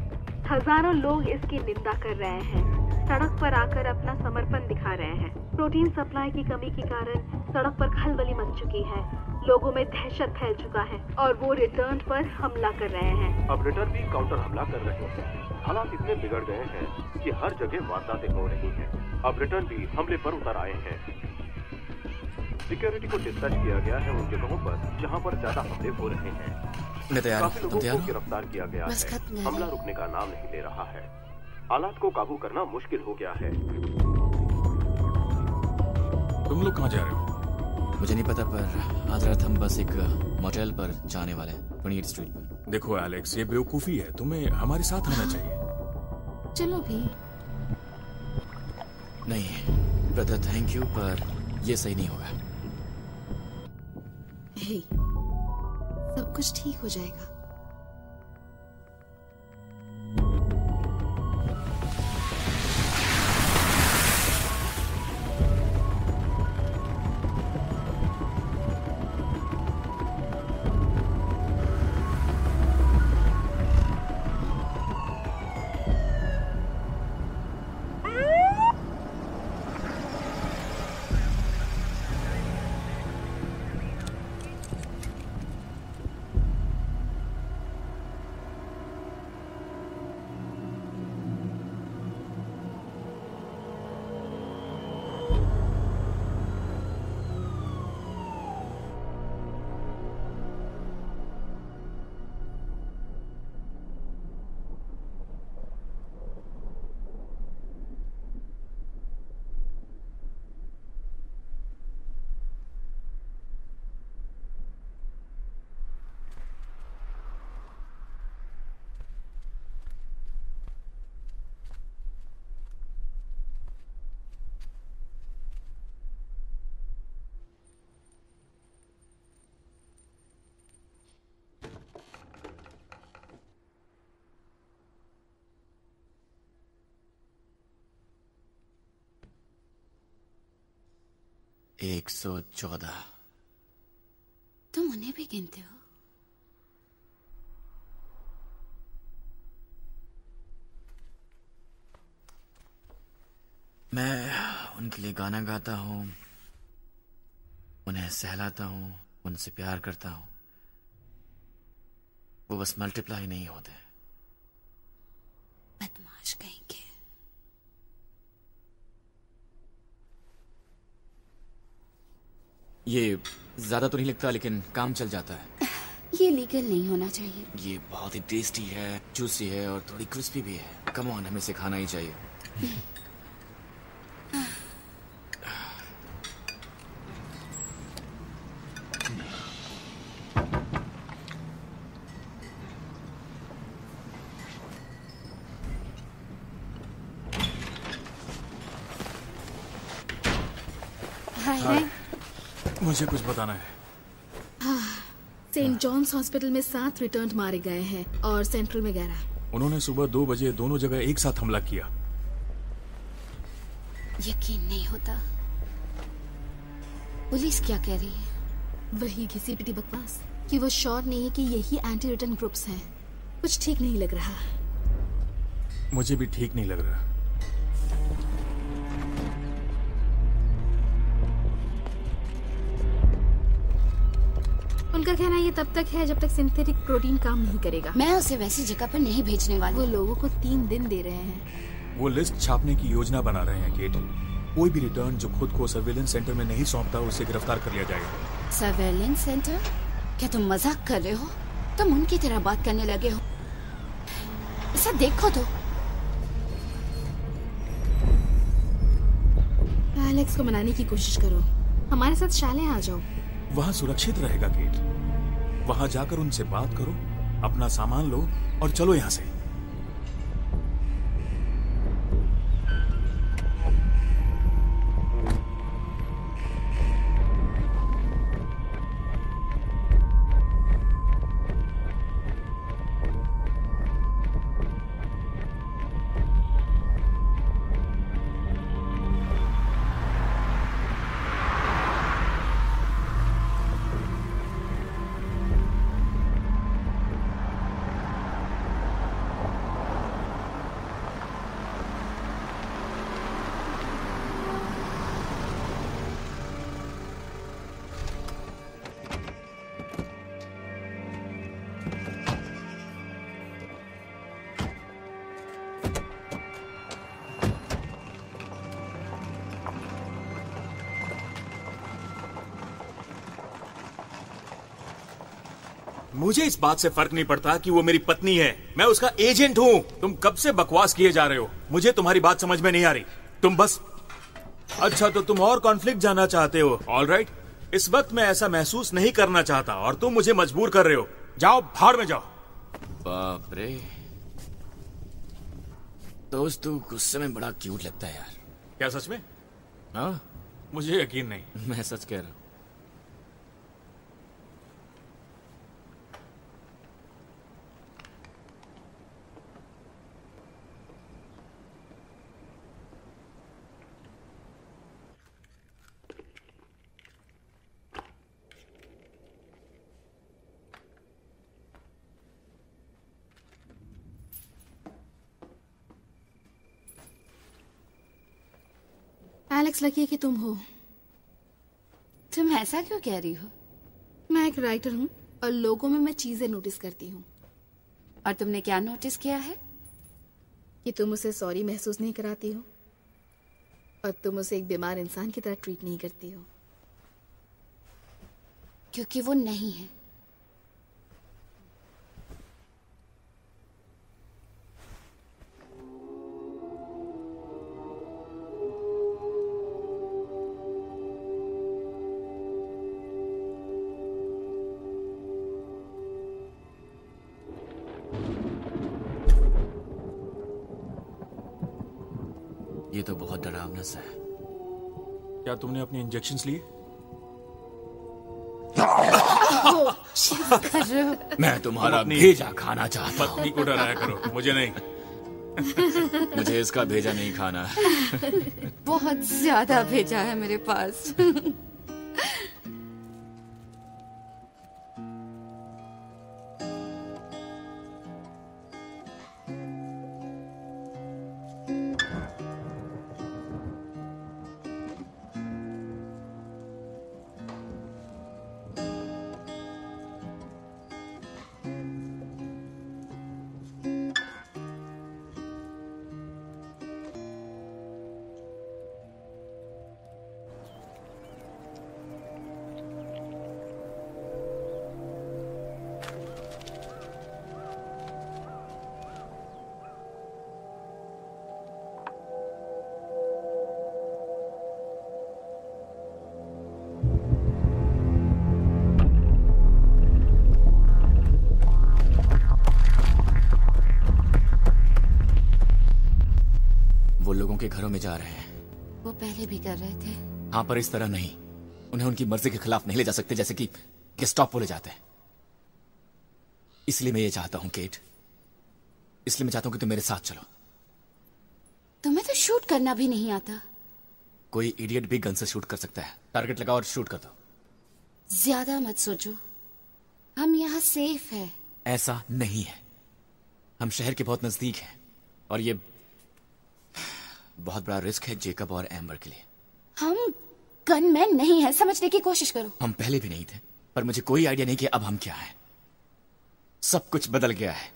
हज़ारों लोग इसकी निंदा कर रहे हैं। सड़क पर आकर अपना समर्पण दिखा रहे हैं। प्रोटीन सप्लाई की कमी के कारण सड़क पर खलबली मच चुकी है। लोगों में दहशत फैल चुका है और वो रिटर्न पर हमला कर रहे हैं। अब रिटर्न भी काउंटर हमला कर रहे हैं। हालात इतने बिगड़ गए हैं कि हर जगह वारदातें हो रही हैं। अब रिटर्न भी हमले पर उतर आए हैं। सिक्योरिटी को डिस्पैच किया गया है उन जगहों पर जहाँ पर ज़्यादा हमले हो रहे हैं। मैं तैयार हूँ। तुम तैयार गिरफ़्तार किया गया है। हमला रुकने का नाम नहीं ले रहा है। हालात को काबू करना मुश्किल हो गया है। तुम लोग कहाँ जा रहे हो? मुझे नहीं पता पर आज रात हम बस एक मोटेल पर जाने वाले हैं ट्वेंटी स्ट्रीट पर। देखो एलेक्स ये बेवकूफ़ी है। तुम्हें हमारे साथ आना चाहिए। चलो भी। नहीं ब्रदर थैंक यू पर ये सही नहीं होगा। हे सब कुछ ठीक हो जाएगा। एक सौ चौदह। तुम उन्हें भी गिनते हो? मैं उनके लिए गाना गाता हूँ उन्हें सहलाता हूँ उनसे प्यार करता हूँ। वो बस मल्टीप्लाई नहीं होते बदमाश कहीं के ये ज़्यादा तो नहीं लगता लेकिन काम चल जाता है। ये लीगल नहीं होना चाहिए। ये बहुत ही टेस्टी है जूसी है और थोड़ी क्रिस्पी भी है। कम ऑन हमें इसे खाना ही चाहिए है मुझे कुछ बताना है। हाँ, सेंट जॉन्स हॉस्पिटल में सात रिटर्न मारे गए हैं और सेंट्रल में ग्यारह उन्होंने सुबह दो बजे दोनों जगह एक साथ हमला किया। यकीन नहीं होता। पुलिस क्या कह रही है? वही घिसी पिटी बकवास कि वो श्योर नहीं है कि यही एंटी रिटर्न ग्रुप्स हैं। कुछ ठीक नहीं लग रहा। मुझे भी ठीक नहीं लग रहा। उनका कहना ये तब तक है जब तक सिंथेटिक प्रोटीन काम नहीं करेगा। मैं उसे वैसी जगह पर नहीं भेजने वाली। वो लोगों को तीन दिन दे रहे हैं। वो लिस्ट छापने की योजना बना रहे हैं केट कोई भी रिटर्न जो खुद को सर्वेलेंस सेंटर में नहीं सौंपता उसे गिरफ़्तार कर लिया जाएगा। सर्वेलेंस सेंटर क्या तुम मज़ाक कर रहे हो? तुम उनकी तरह बात करने लगे हो। इसे देखो तो। एलेक्स को मनाने की कोशिश करो। हमारे साथ शाले आ जाओ। वहाँ सुरक्षित रहेगा गेट वहाँ जाकर उनसे बात करो, अपना सामान लो और चलो यहाँ से। मुझे इस बात से फ़र्क नहीं पड़ता कि वो मेरी पत्नी है। मैं उसका एजेंट हूँ। तुम कब से बकवास किए जा रहे हो? मुझे तुम्हारी बात समझ में नहीं आ रही। तुम बस अच्छा तो तुम और कॉन्फ्लिक्ट जाना चाहते हो। ऑल राइट इस वक्त मैं ऐसा महसूस नहीं करना चाहता और तुम मुझे मजबूर कर रहे हो। जाओ भाड़ में जाओ। बाप रे। दोस्त तू गुस्से में बड़ा क्यूट लगता है यार। क्या सच में? हाँ। मुझे यकीन नहीं। मैं सच कह रहा हूँ। लकी है कि तुम हो। तुम ऐसा क्यों कह रही हो? मैं एक राइटर हूँ और लोगों में मैं चीज़ें नोटिस करती हूँ। और तुमने क्या नोटिस किया है? कि तुम उसे सॉरी महसूस नहीं कराती हो और तुम उसे एक बीमार इंसान की तरह ट्रीट नहीं करती हो। क्योंकि वो नहीं है। तो से। है क्या तुमने अपने इंजेक्शन लिए? मैं तुम्हारा भेजा खाना चाहता पत्नी को डराया करो मुझे नहीं। मुझे इसका भेजा नहीं खाना। बहुत ज़्यादा भेजा है मेरे पास। के घरों में जा रहे हैं। वो पहले भी कर रहे थे। हाँ पर इस तरह नहीं। उन्हें उनकी मर्ज़ी के खिलाफ नहीं ले जा सकते जैसे कि स्टॉप ले जाते हैं। इसलिए मैं ये चाहता हूँ केट। इसलिए मैं चाहता हूँ कि तुम मेरे साथ चलो। तुम्हें तो शूट करना भी नहीं आता। कोई इडियट भी गन से शूट कर सकता है। टारगेट लगाओ और शूट कर दो। ज़्यादा मत सोचो। हम यहाँ सेफ़ है। ऐसा नहीं है। हम शहर के बहुत नज़दीक हैं। और ये बहुत बड़ा रिस्क है जेकब और एम्बर के लिए। हम गनमैन नहीं है समझने की कोशिश करो। हम पहले भी नहीं थे पर मुझे कोई आइडिया नहीं कि अब हम क्या है। सब कुछ बदल गया है।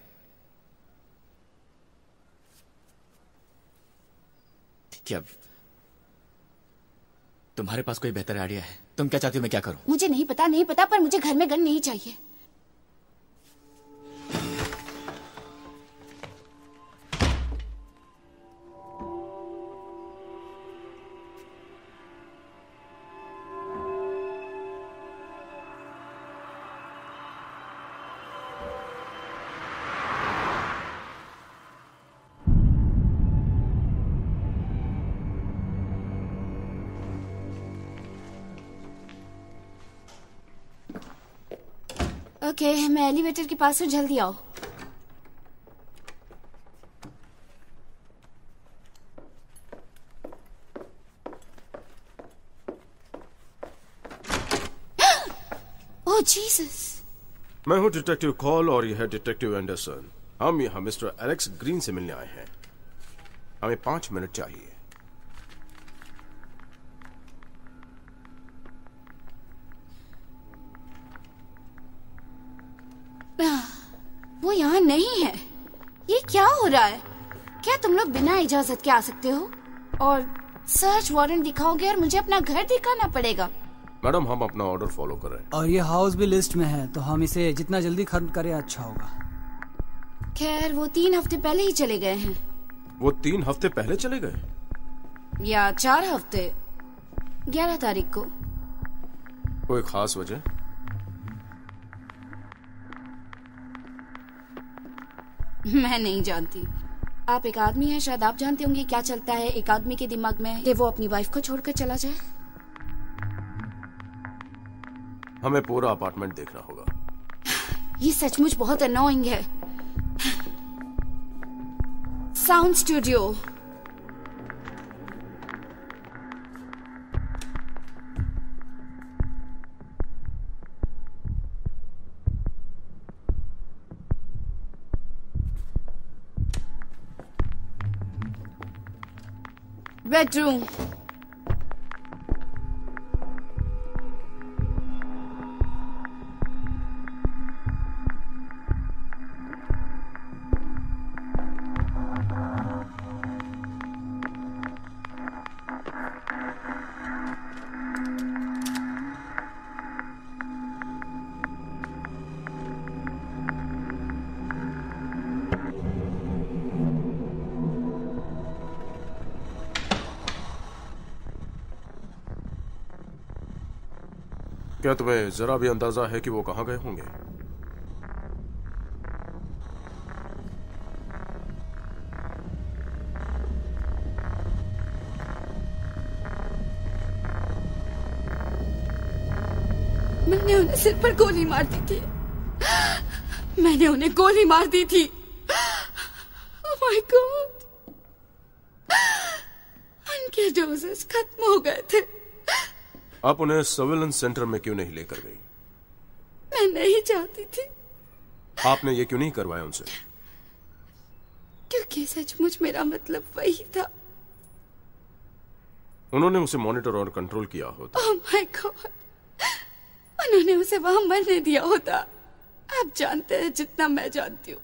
ठीक है अब तुम्हारे पास कोई बेहतर आइडिया है? तुम क्या चाहती हो मैं क्या करूँ? मुझे नहीं पता नहीं पता पर मुझे घर में गन नहीं चाहिए। ओके मैं एलिवेटर के पास हूँ जल्दी आओ। जीसस मैं हूँ डिटेक्टिव कॉल और यह है डिटेक्टिव एंडरसन हम यहाँ मिस्टर एलेक्स ग्रीन से मिलने आए हैं। हमें पाँच मिनट चाहिए। रहा है। क्या तुम लोग बिना इजाज़त के आ सकते हो? और सर्च वारंट दिखाओगे और मुझे अपना घर दिखाना पड़ेगा। मैडम हम अपना ऑर्डर फॉलो कर रहे हैं। और ये हाउस भी लिस्ट में है तो हम इसे जितना जल्दी खत्म करें अच्छा होगा। खैर वो तीन हफ़्ते पहले ही चले गए हैं। वो तीन हफ़्ते पहले चले गए? या चार हफ़्ते? ग्यारह तारीख को। कोई खास वजह। मैं नहीं जानती। आप एक आदमी हैं शायद आप जानते होंगे क्या चलता है एक आदमी के दिमाग में कि वो अपनी वाइफ को छोड़कर चला जाए। हमें पूरा अपार्टमेंट देखना होगा। ये सचमुच बहुत अनोइंग है। साउंड स्टूडियो bedroom क्या तुम्हें जरा भी अंदाज़ा है कि वो कहाँ गए होंगे। मैंने उन्हें सिर पर गोली मार दी थी। मैंने उन्हें गोली मार दी थी oh my God! उनके डोजेस खत्म हो गए थे आप उन्हें सर्विलेंस सेंटर में क्यों नहीं लेकर गई? मैं नहीं चाहती थी। आपने ये क्यों नहीं करवाया उनसे? क्योंकि सचमुच मेरा मतलब वही था। उन्होंने उसे मॉनिटर और कंट्रोल किया होता। ओह माय गॉड उन्होंने उसे वहाँ मरने दिया होता। आप जानते हैं जितना मैं जानती हूँ।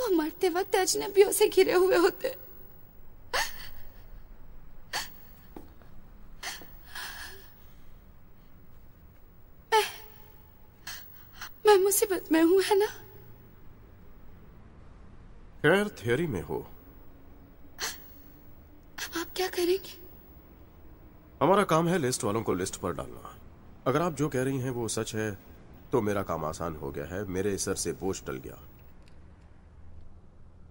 वो मरते वक्त अजनबियों से घिरे हुए होते मैं मैं मुसीबत में हूँ है ना? खैर थियरी में हो। अब आप क्या करेंगे? हमारा काम है लिस्ट वालों को लिस्ट पर डालना। अगर आप जो कह रही हैं वो सच है तो मेरा काम आसान हो गया है। मेरे सर से बोझ टल गया।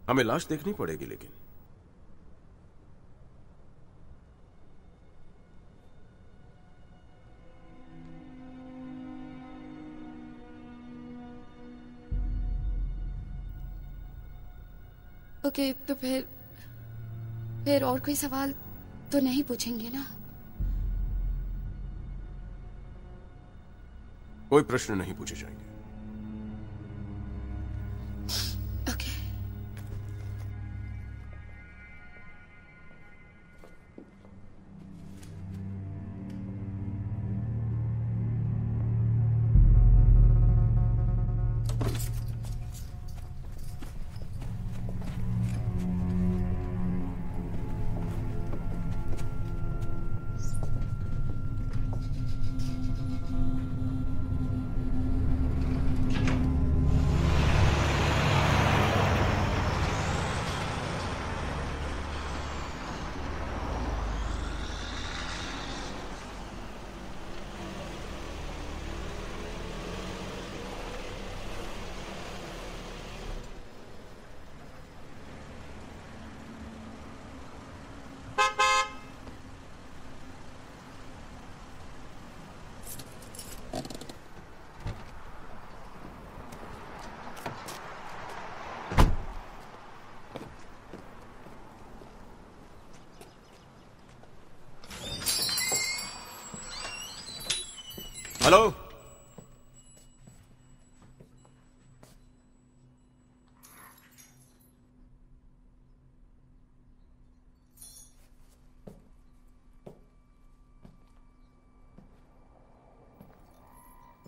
हमें लाश देखनी पड़ेगी लेकिन। ओके तो फिर फिर और कोई सवाल तो नहीं पूछेंगे ना? कोई प्रश्न नहीं पूछे जाएँगे। हेलो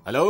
हेलो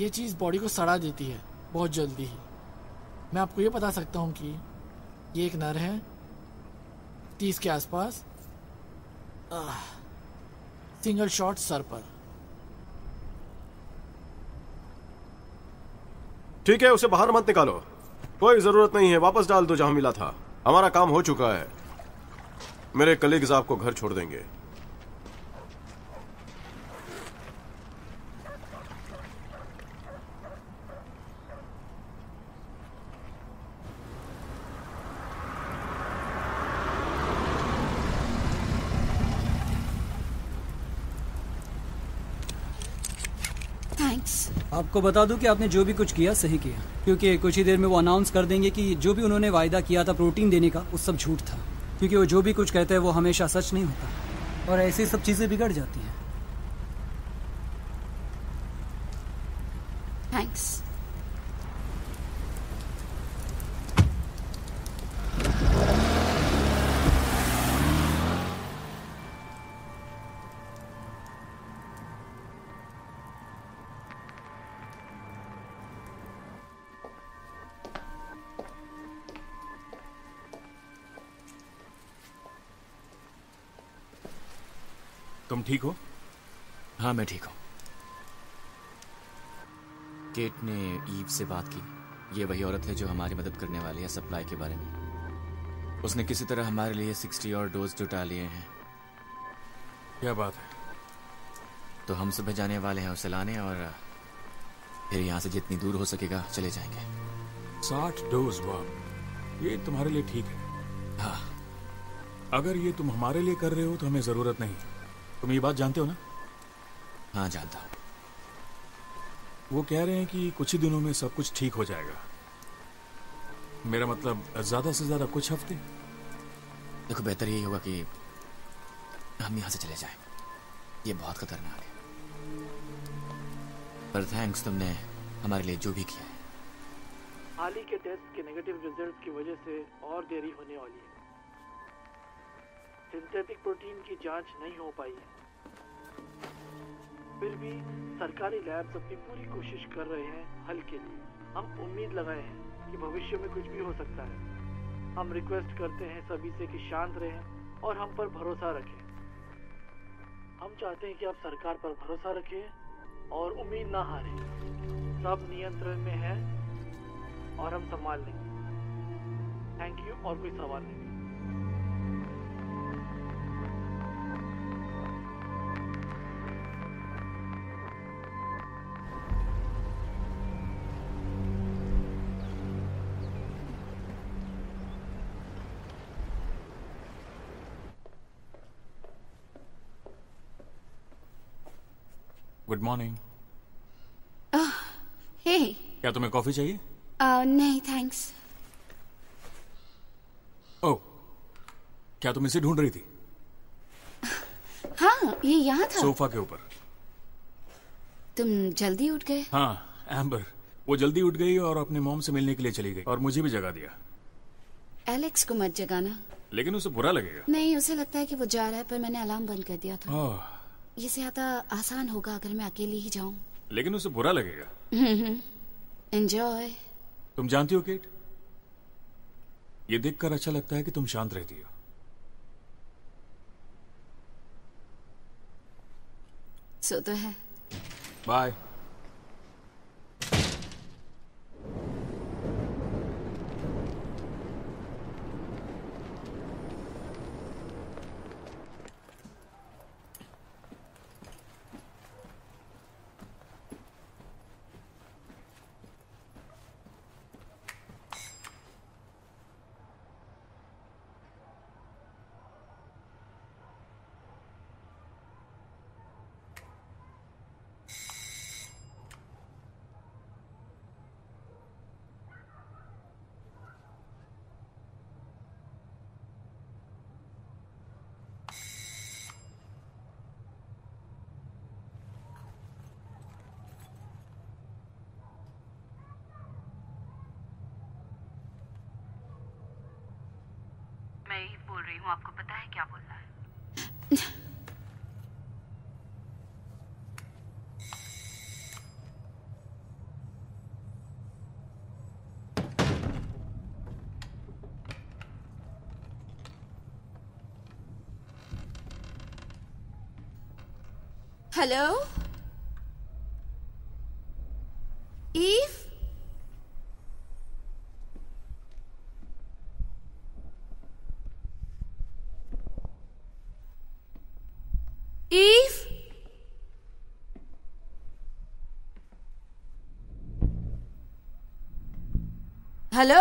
ये चीज़ बॉडी को सड़ा देती है, बहुत जल्दी ही। मैं आपको ये बता सकता हूँ कि ये एक नर है, तीस के आसपास। सिंगल शॉट सर पर। ठीक है, उसे बाहर मत निकालो। कोई ज़रूरत नहीं है, वापस डाल दो जहाँ मिला था। हमारा काम हो चुका है। मेरे कलीग्स आपको घर छोड़ देंगे थैंक्स आपको बता दूँ कि आपने जो भी कुछ किया, सही किया। क्योंकि कुछ ही देर में वो अनाउंस कर देंगे कि जो भी उन्होंने वायदा किया था प्रोटीन देने का, वो सब झूठ था। क्योंकि वो जो भी कुछ कहते हैं, वो हमेशा सच नहीं होता। और ऐसी सब चीज़ें बिगड़ जाती ठीक हो? हाँ मैं ठीक हूँ। केट ने ईव से बात की। ये वही औरत है जो हमारी मदद करने वाली है सप्लाई के बारे में। उसने किसी तरह हमारे लिए सिक्सटी और डोज जुटा लिए हैं। क्या बात है? तो हम सुबह जाने वाले हैं उसे लाने और फिर यहाँ से जितनी दूर हो सकेगा चले जाएँगे। साठ डोज वाह। ये तुम्हारे लिए ठीक है। हाँ। अगर ये तुम हमारे लिए कर रहे हो तो हमें ज़रूरत नहीं। तुम ये बात जानते हो ना? हाँ जानता हूँ। वो कह रहे हैं कि कुछ ही दिनों में सब कुछ ठीक हो जाएगा। मेरा मतलब ज़्यादा से ज़्यादा कुछ हफ़्ते? देखो बेहतर यही होगा कि हम यहाँ से चले जाएँ। ये बहुत खतरनाक है। पर थैंक्स तुमने हमारे लिए जो भी किया है। हाल ही के टेस्ट के नेगेटिव रिजल्ट्स की वजह से और देरी होने वाली है। सिंथेटिक प्रोटीन की जाँच नहीं हो पाई है। फिर भी सरकारी लैब्स अपनी पूरी कोशिश कर रहे हैं हल के लिए। हम उम्मीद लगाए हैं कि भविष्य में कुछ भी हो सकता है। हम रिक्वेस्ट करते हैं सभी से कि शांत रहें और हम पर भरोसा रखें। हम चाहते हैं कि आप सरकार पर भरोसा रखें और उम्मीद ना हारें। सब नियंत्रण में है और हम संभाल लेंगे। थैंक यू और कोई सवाल नहीं। गुड मॉर्निंग हे क्या तुम्हें कॉफ़ी चाहिए? नहीं थैंक्स ओह क्या तुम इसे ढूंढ रही थी? हाँ ये यहाँ था। सोफा के ऊपर। तुम जल्दी उठ गए? हाँ एम्बर वो जल्दी उठ गई और अपने मॉम से मिलने के लिए चली गई और मुझे भी जगा दिया। एलेक्स को मत जगाना। लेकिन उसे बुरा लगेगा। नहीं उसे लगता है कि वो जा रहा है पर मैंने अलार्म बंद कर दिया था। ये ज़्यादा आसान होगा अगर मैं अकेली ही जाऊँ। लेकिन उसे बुरा लगेगा। एंजॉय तुम जानती हो केट ये देखकर अच्छा लगता है कि तुम शांत रहती हो। सो तो है। बाय मैं ही बोल रही हूँ आपको पता है क्या बोलना है हेलो ईव ईव हेलो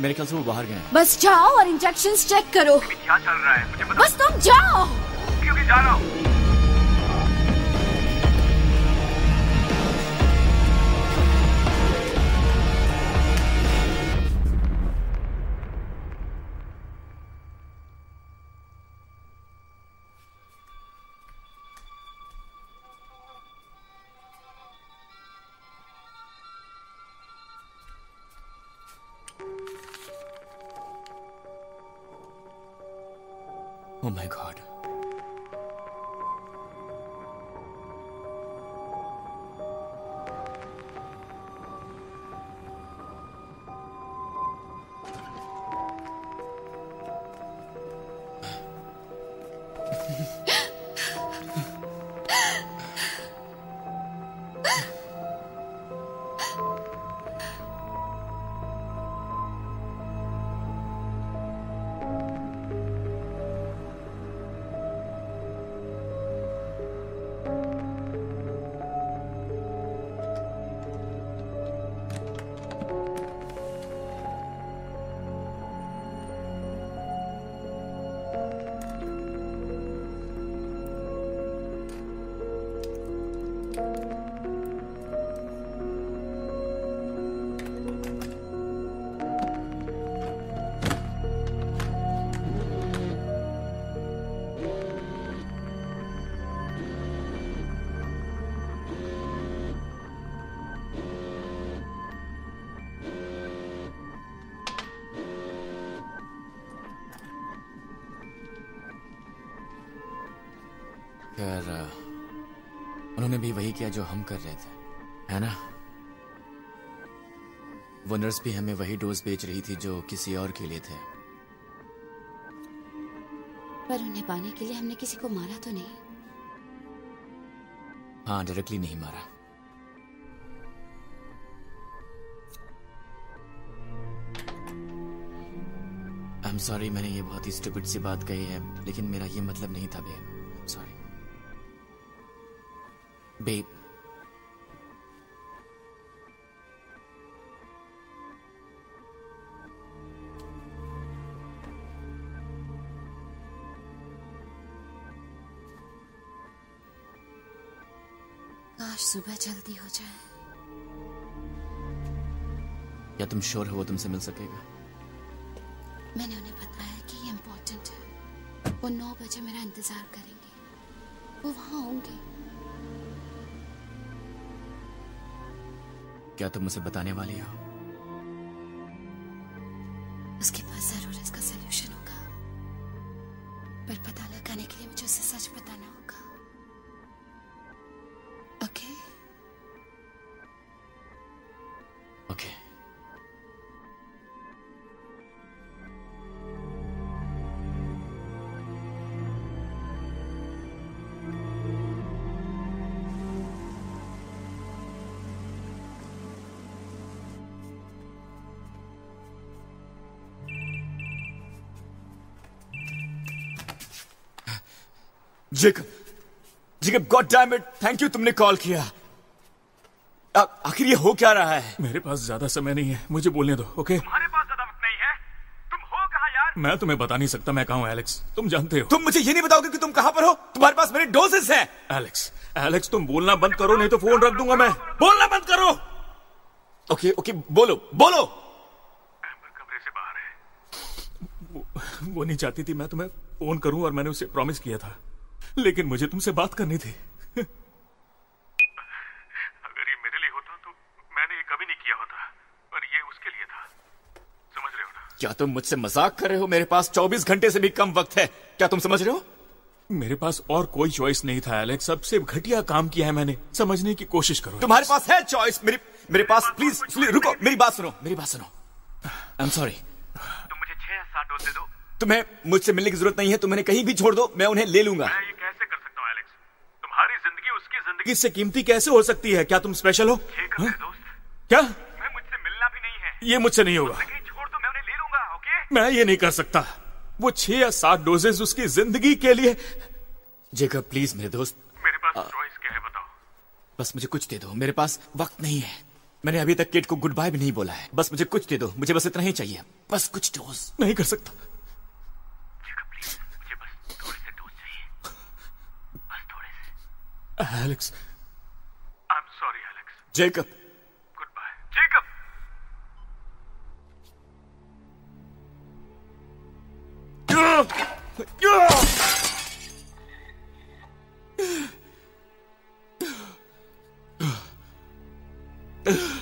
मेरे ख्याल से वो बाहर गए बस जाओ और इंजेक्शन चेक करो। Oh my god. खैर उन्होंने भी वही किया जो हम कर रहे थे है ना? वो नर्स भी हमें वही डोज बेच रही थी जो किसी और के लिए थे। पर उन्हें पाने के लिए हमने किसी को मारा तो नहीं। हाँ डायरेक्टली नहीं मारा। आई एम सॉरी मैंने ये बहुत ही स्टूपिड सी बात कही है लेकिन मेरा ये मतलब नहीं था बेब बेब काश सुबह जल्दी हो जाए। क्या तुम श्योर हो वो तुमसे मिल सकेगा? मैंने उन्हें बताया कि ये इम्पोर्टेंट है। वो नौ बजे मेरा इंतज़ार करेंगे। वो वहाँ होंगे। क्या तुम उसे बताने वाली हो? Jacob Jacob God damn it thank you तुमने कॉल किया। आखिर ये हो क्या रहा है? मेरे पास ज़्यादा समय नहीं है। मुझे बोलने दो ओके तुम्हारे पास ज़्यादा वक्त नहीं है। तुम हो कहाँ यार? मैं तुम्हें बता नहीं सकता मैं कहा हूँ एलेक्स तुम जानते हो। तुम मुझे ये नहीं बताओगे कि तुम कहाँ पर हो? तुम्हारे पास मेरे डोजेस हैं। एलेक्स एलेक्स तुम बोलना बंद करो नहीं तो फ़ोन रख दूँगा मैं। बोलना बंद करो! ओके ओके बोलो बोलो! कमरे से बाहर है। वो, वो नहीं चाहती थी मैं तुम्हें फ़ोन करूँ और मैंने उसे प्रॉमिस किया था। लेकिन मुझे तुमसे बात करनी थी। अगर ये मेरे लिए होता तो मैंने ये कभी नहीं किया होता पर ये उसके लिए था। समझ रहे हो ना? क्या तुम मुझसे मज़ाक कर रहे हो? मेरे पास 24 घंटे से भी कम वक्त है। क्या तुम समझ रहे हो? मेरे पास और कोई चॉइस नहीं था एलेक्स सबसे घटिया काम किया है मैंने समझने की कोशिश करो। तुम्हारे पास है चॉइस मेरी मेरे पास प्लीज़ रुको मेरी बात सुनो मेरी बात सुनो। आई एम सॉरी तुम मुझे छह या सात डोज दे दो। तुम्हें मुझसे मिलने की ज़रूरत नहीं है तुम उन्हें कहीं भी छोड़ दो मैं उन्हें ले लूँगा। मैं ये कैसे कर सकता हूँ एलेक्स तुम्हारी ज़िंदगी उसकी ज़िंदगी इससे कीमती कैसे हो सकती है? क्या तुम स्पेशल हो? है क्या? मैं मुझसे मिलना भी नहीं है। ये मुझसे नहीं होगा। छोड़ दो मैं उन्हें ले लूँगा ओके मैं ये नहीं कर सकता। वो छह या सात डोजेस उसकी ज़िंदगी के लिए। जेकब प्लीज़ मेरे दोस्त। मेरे पास चॉइस क्या है बताओ? बस मुझे कुछ दे दो। मेरे पास वक्त नहीं है। मैंने अभी तक किट को गुड बाय भी नहीं बोला है। बस मुझे कुछ दे दो। मुझे बस इतना ही चाहिए। बस कुछ डोज नहीं कर सकता। Alex. I'm sorry, Alex. Jacob. Goodbye. Jacob! Ugh!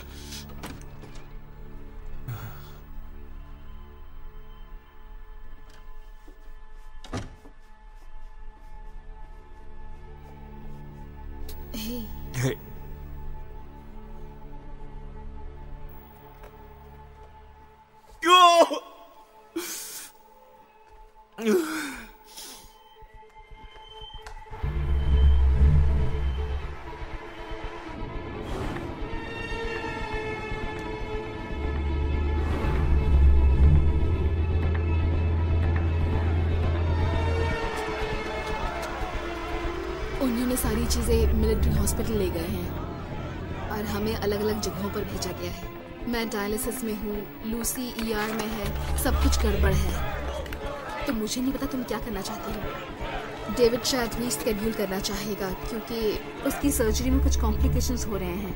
पर भेजा गया है। मैं डायलिसिस में हूँ लूसी ईआर में है, सब कुछ गड़बड़ है। तो मुझे नहीं पता तुम क्या करना चाहती हो। डेविड शायद रीस्केड्यूल करना चाहेगा, क्योंकि उसकी सर्जरी में कुछ कॉम्प्लिकेशंस हो रहे हैं।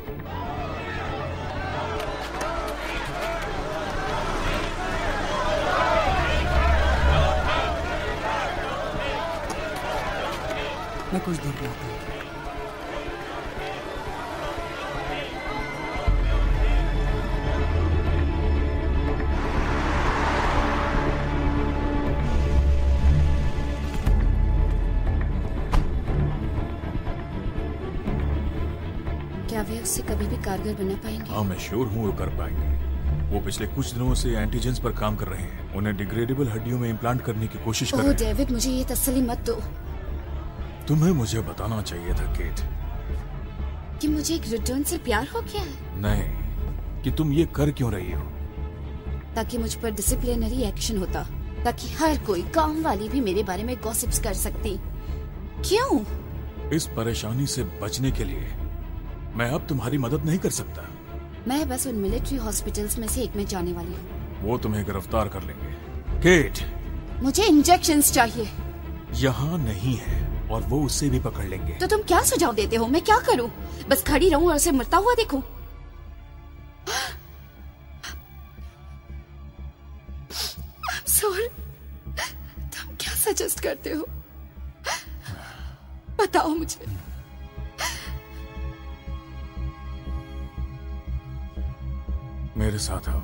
मैं कुछ देर में आता हूँ। वे उससे कभी भी कारगर बना पाएँगे? हाँ मैं श्योर हूँ वो कर पाएँगे। वो पिछले कुछ दिनों से एंटीजेंस पर काम कर रहे हैं। उन्हें डिग्रेडेबल हड्डियों में इम्प्लांट करने की कोशिश कर रहे हैं। डेविड मुझे ये तसल्ली मत दो। तुम्हें मुझे बताना चाहिए था केट कि मुझे एक रिटर्न से प्यार हो गया है? नहीं कि तुम ये कर क्यों रही हो? ताकि मुझ पर डिसिप्लिनरी एक्शन होता ताकि हर कोई काम वाली भी मेरे बारे में गॉसिप्स कर सकती। क्यों? इस परेशानी से बचने के लिए मैं अब तुम्हारी मदद नहीं कर सकता। मैं बस उन मिलिट्री हॉस्पिटल्स में से एक में जाने वाली हूँ। वो तुम्हें गिरफ़्तार कर लेंगे। केट मुझे इंजेक्शन चाहिए। यहाँ नहीं है और वो उससे भी पकड़ लेंगे। तो तुम क्या सुझाव देते हो? मैं क्या करूँ? बस खड़ी रहूँ और उसे मरता हुआ देखूँ। तुम क्या सजेस्ट करते हो? बताओ मुझे। मेरे साथ आओ।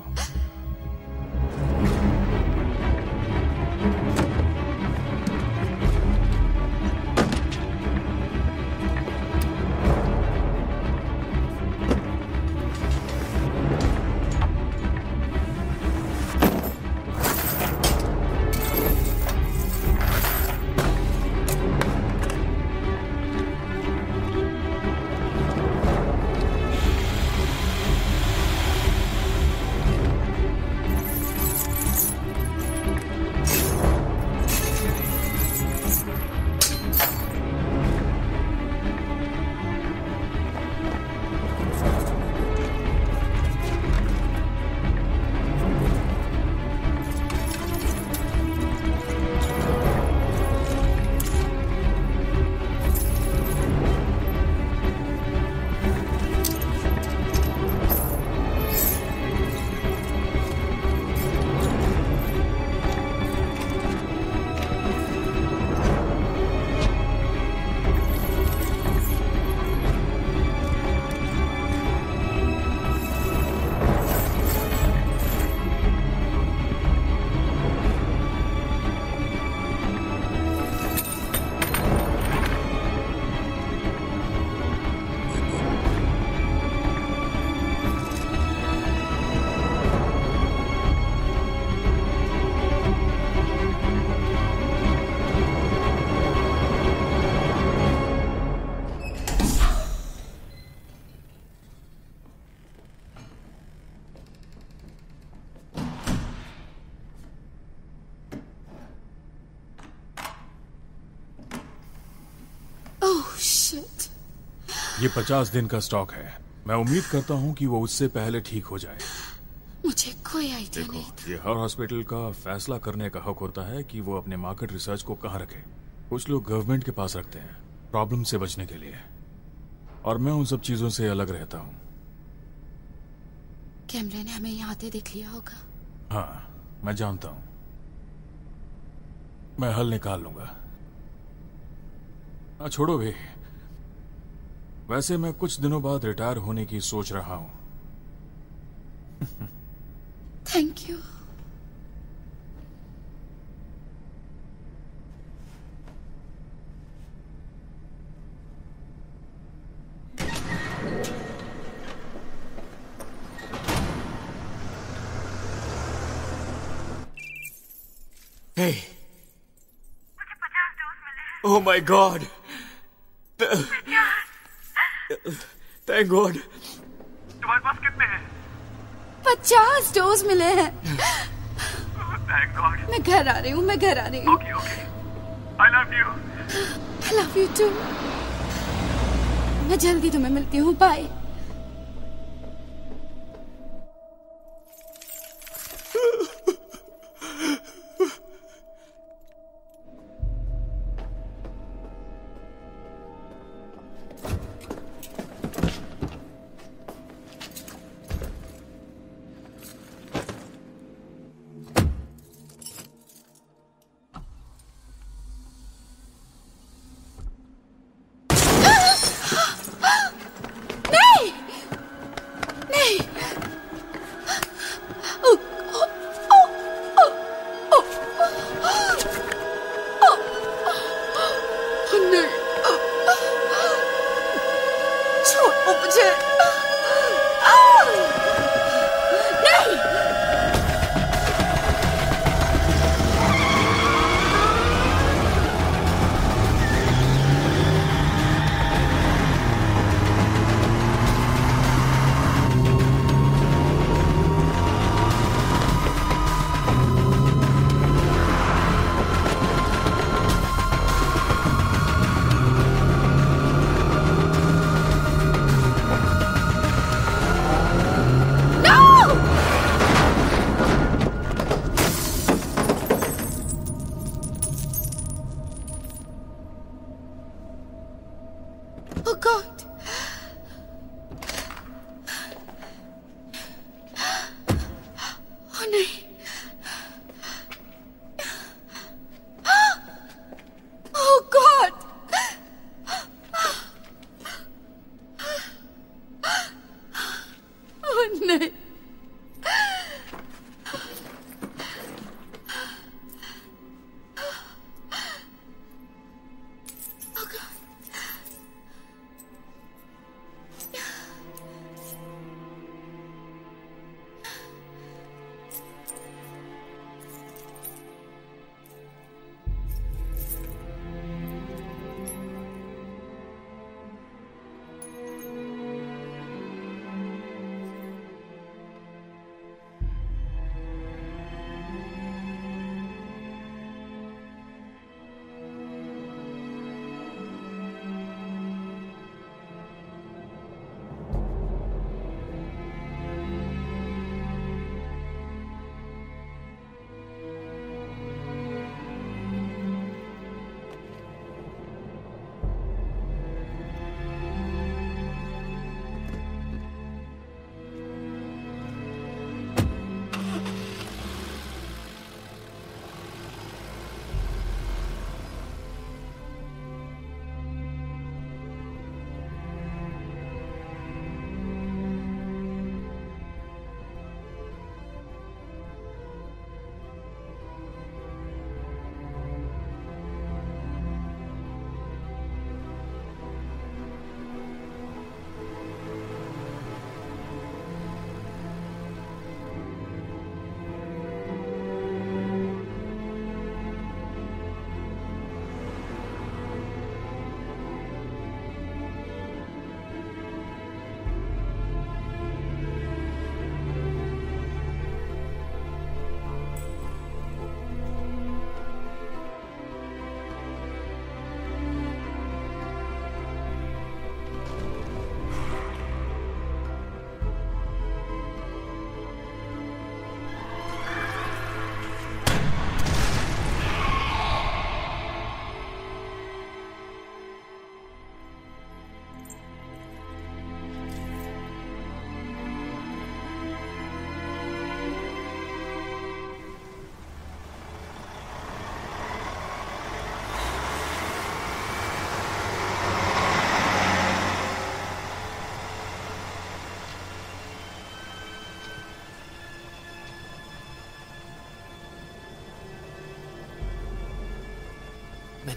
ये पचास दिन का स्टॉक है। मैं उम्मीद करता हूँ कि वो उससे पहले ठीक हो जाए। मुझे कोई आइडिया देखो नहीं ये हर हॉस्पिटल का फैसला करने का हक होता है कि वो अपने मार्केट रिसर्च को कहाँ रखे। कुछ लोग गवर्नमेंट के पास रखते हैं प्रॉब्लम से बचने के लिए। और मैं उन सब चीज़ों से अलग रहता हूँ। कैमरे ने हमें यहाँ आते देख लिया होगा। हाँ मैं जानता हूँ। मैं हल निकाल लूँगा। हाँ, छोड़ो भी। वैसे मैं कुछ दिनों बाद रिटायर होने की सोच रहा हूँ thank you Hey. Oh my god. Thank God तुम्हारे पास कितने हैं? पचास डोज मिले हैं। थैंक गॉड मैं घर आ रही हूँ मैं घर आ रही हूँ। Okay okay I love you I love you too मैं जल्दी तुम्हें मिलती हूँ बाय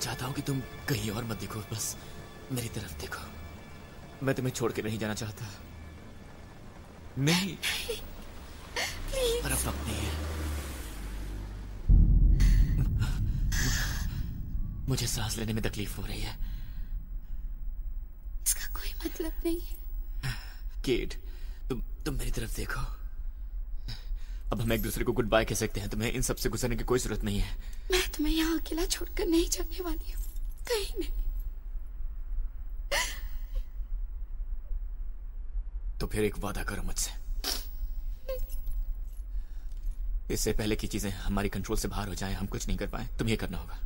चाहता हूँ कि तुम कहीं और मत देखो बस मेरी तरफ़ देखो। मैं तुम्हें छोड़ के नहीं जाना चाहता। नहीं। है। मुझे सांस लेने में तकलीफ़ हो रही है। इसका कोई मतलब नहीं है केट तुम तुम मेरी तरफ़ देखो। अब हम एक दूसरे को गुड बाय कह सकते हैं तुम्हें इन सबसे गुजरने की कोई ज़रूरत नहीं है। मैं तुम्हें यहाँ अकेला छोड़कर नहीं जाने वाली हूँ। कहीं नहीं। तो फिर एक वादा करो मुझसे। इससे पहले की चीज़ें हमारी कंट्रोल से बाहर हो जाएँ हम कुछ नहीं कर पाए। तुम्हें करना होगा।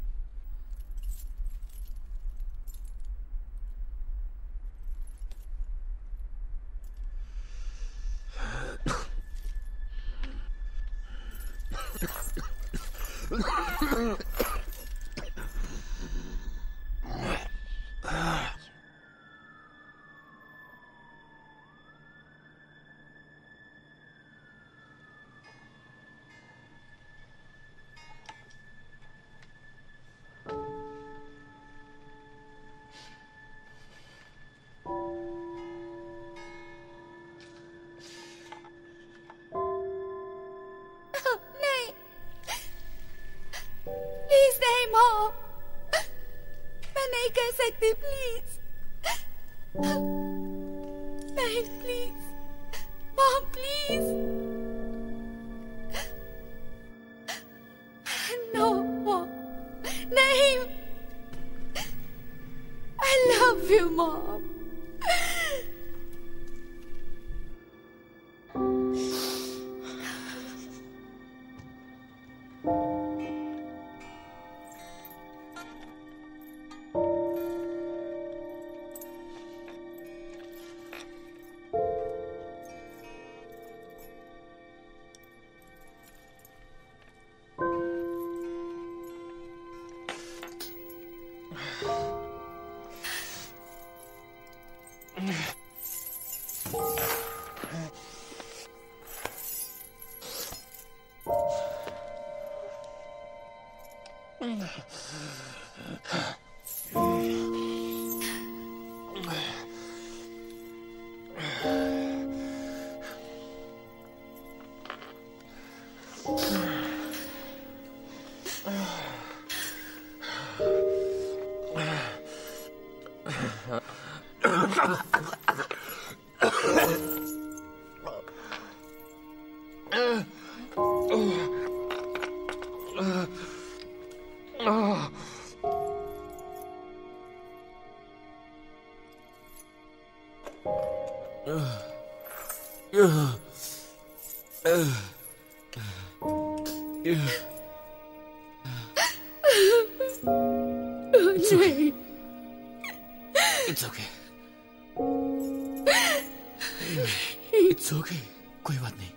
इट्स ओके कोई बात नहीं.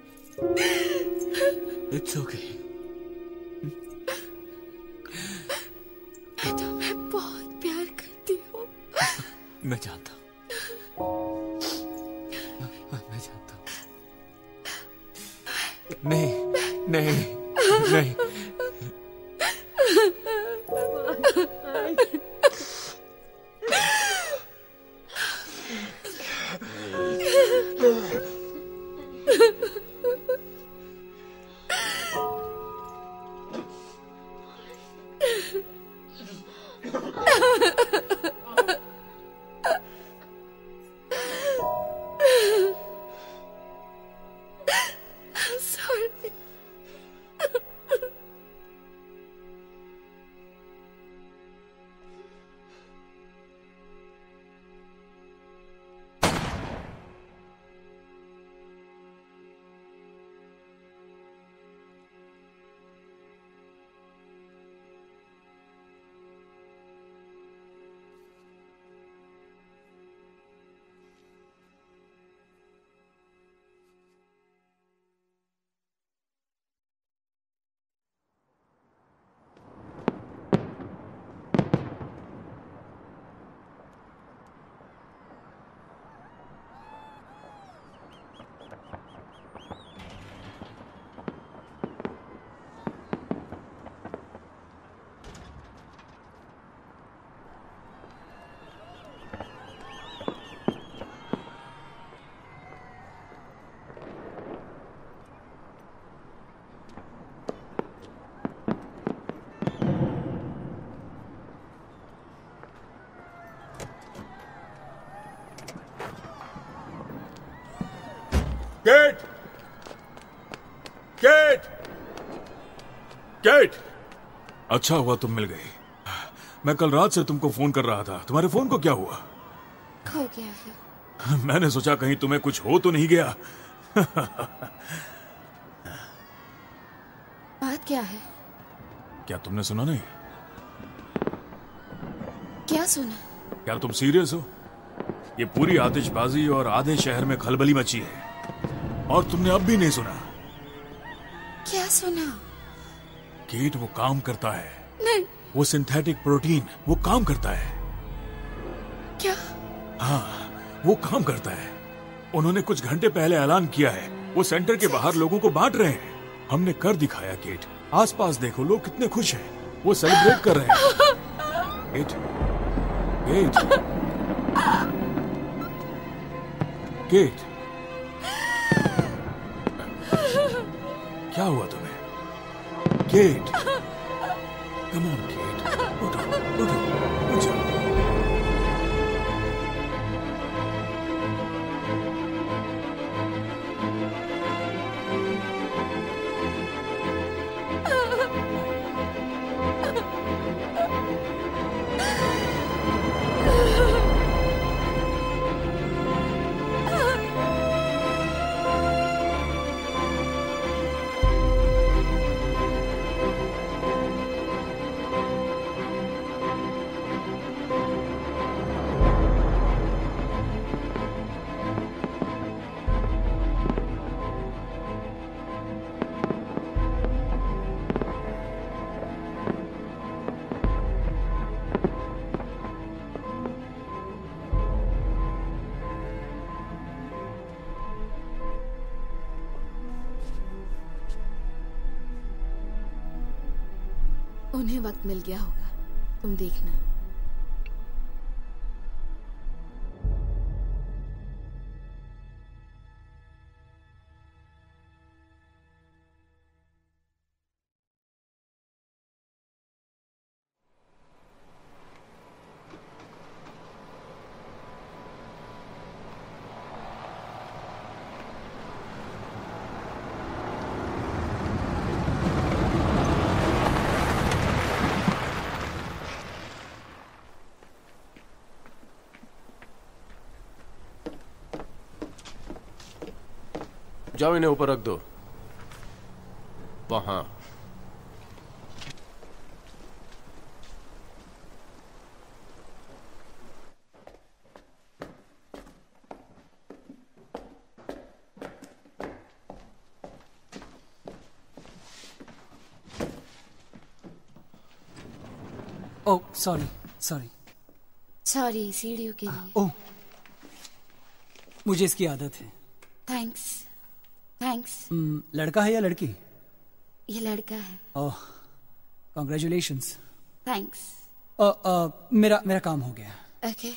इट्स ओके मैं तुम्हें बहुत प्यार करती हूँ। मैं जानता हूँ. मैं जानता हूँ. नहीं नहीं नहीं. केट केट केट अच्छा हुआ तुम मिल गई मैं कल रात से तुमको फ़ोन कर रहा था। तुम्हारे फ़ोन को क्या हुआ? खो गया है मैंने सोचा कहीं तुम्हें कुछ हो तो नहीं गया। बात क्या है? क्या तुमने सुना नहीं? क्या सुना? क्या तुम सीरियस हो? ये पूरी आतिशबाजी और आधे शहर में खलबली मची है। और तुमने अब भी नहीं सुना। क्या सुना? कीट वो काम करता है। नहीं। वो सिंथेटिक प्रोटीन वो काम करता है। क्या? हाँ वो काम करता है। उन्होंने कुछ घंटे पहले ऐलान किया है। वो सेंटर के बाहर लोगों को बांट रहे हैं। हमने कर दिखाया केट। आसपास देखो लोग कितने खुश हैं। वो सेलिब्रेट कर रहे हैं। Kate Kate. Kate Kate! Come on, Kate. Put up, put up. उन्हें वक्त मिल गया होगा। तुम देखना। जाओ इन्हें ऊपर रख दो। वहाँ। ओह सॉरी सॉरी सॉरी सीढ़ियों के लिए। ओह मुझे इसकी आदत है। थैंक्स थैंक्स हम्म, लड़का है या लड़की? ये लड़का है। ओह कॉन्ग्रेचुलेशंस थैंक्स मेरा मेरा काम हो गया। ओके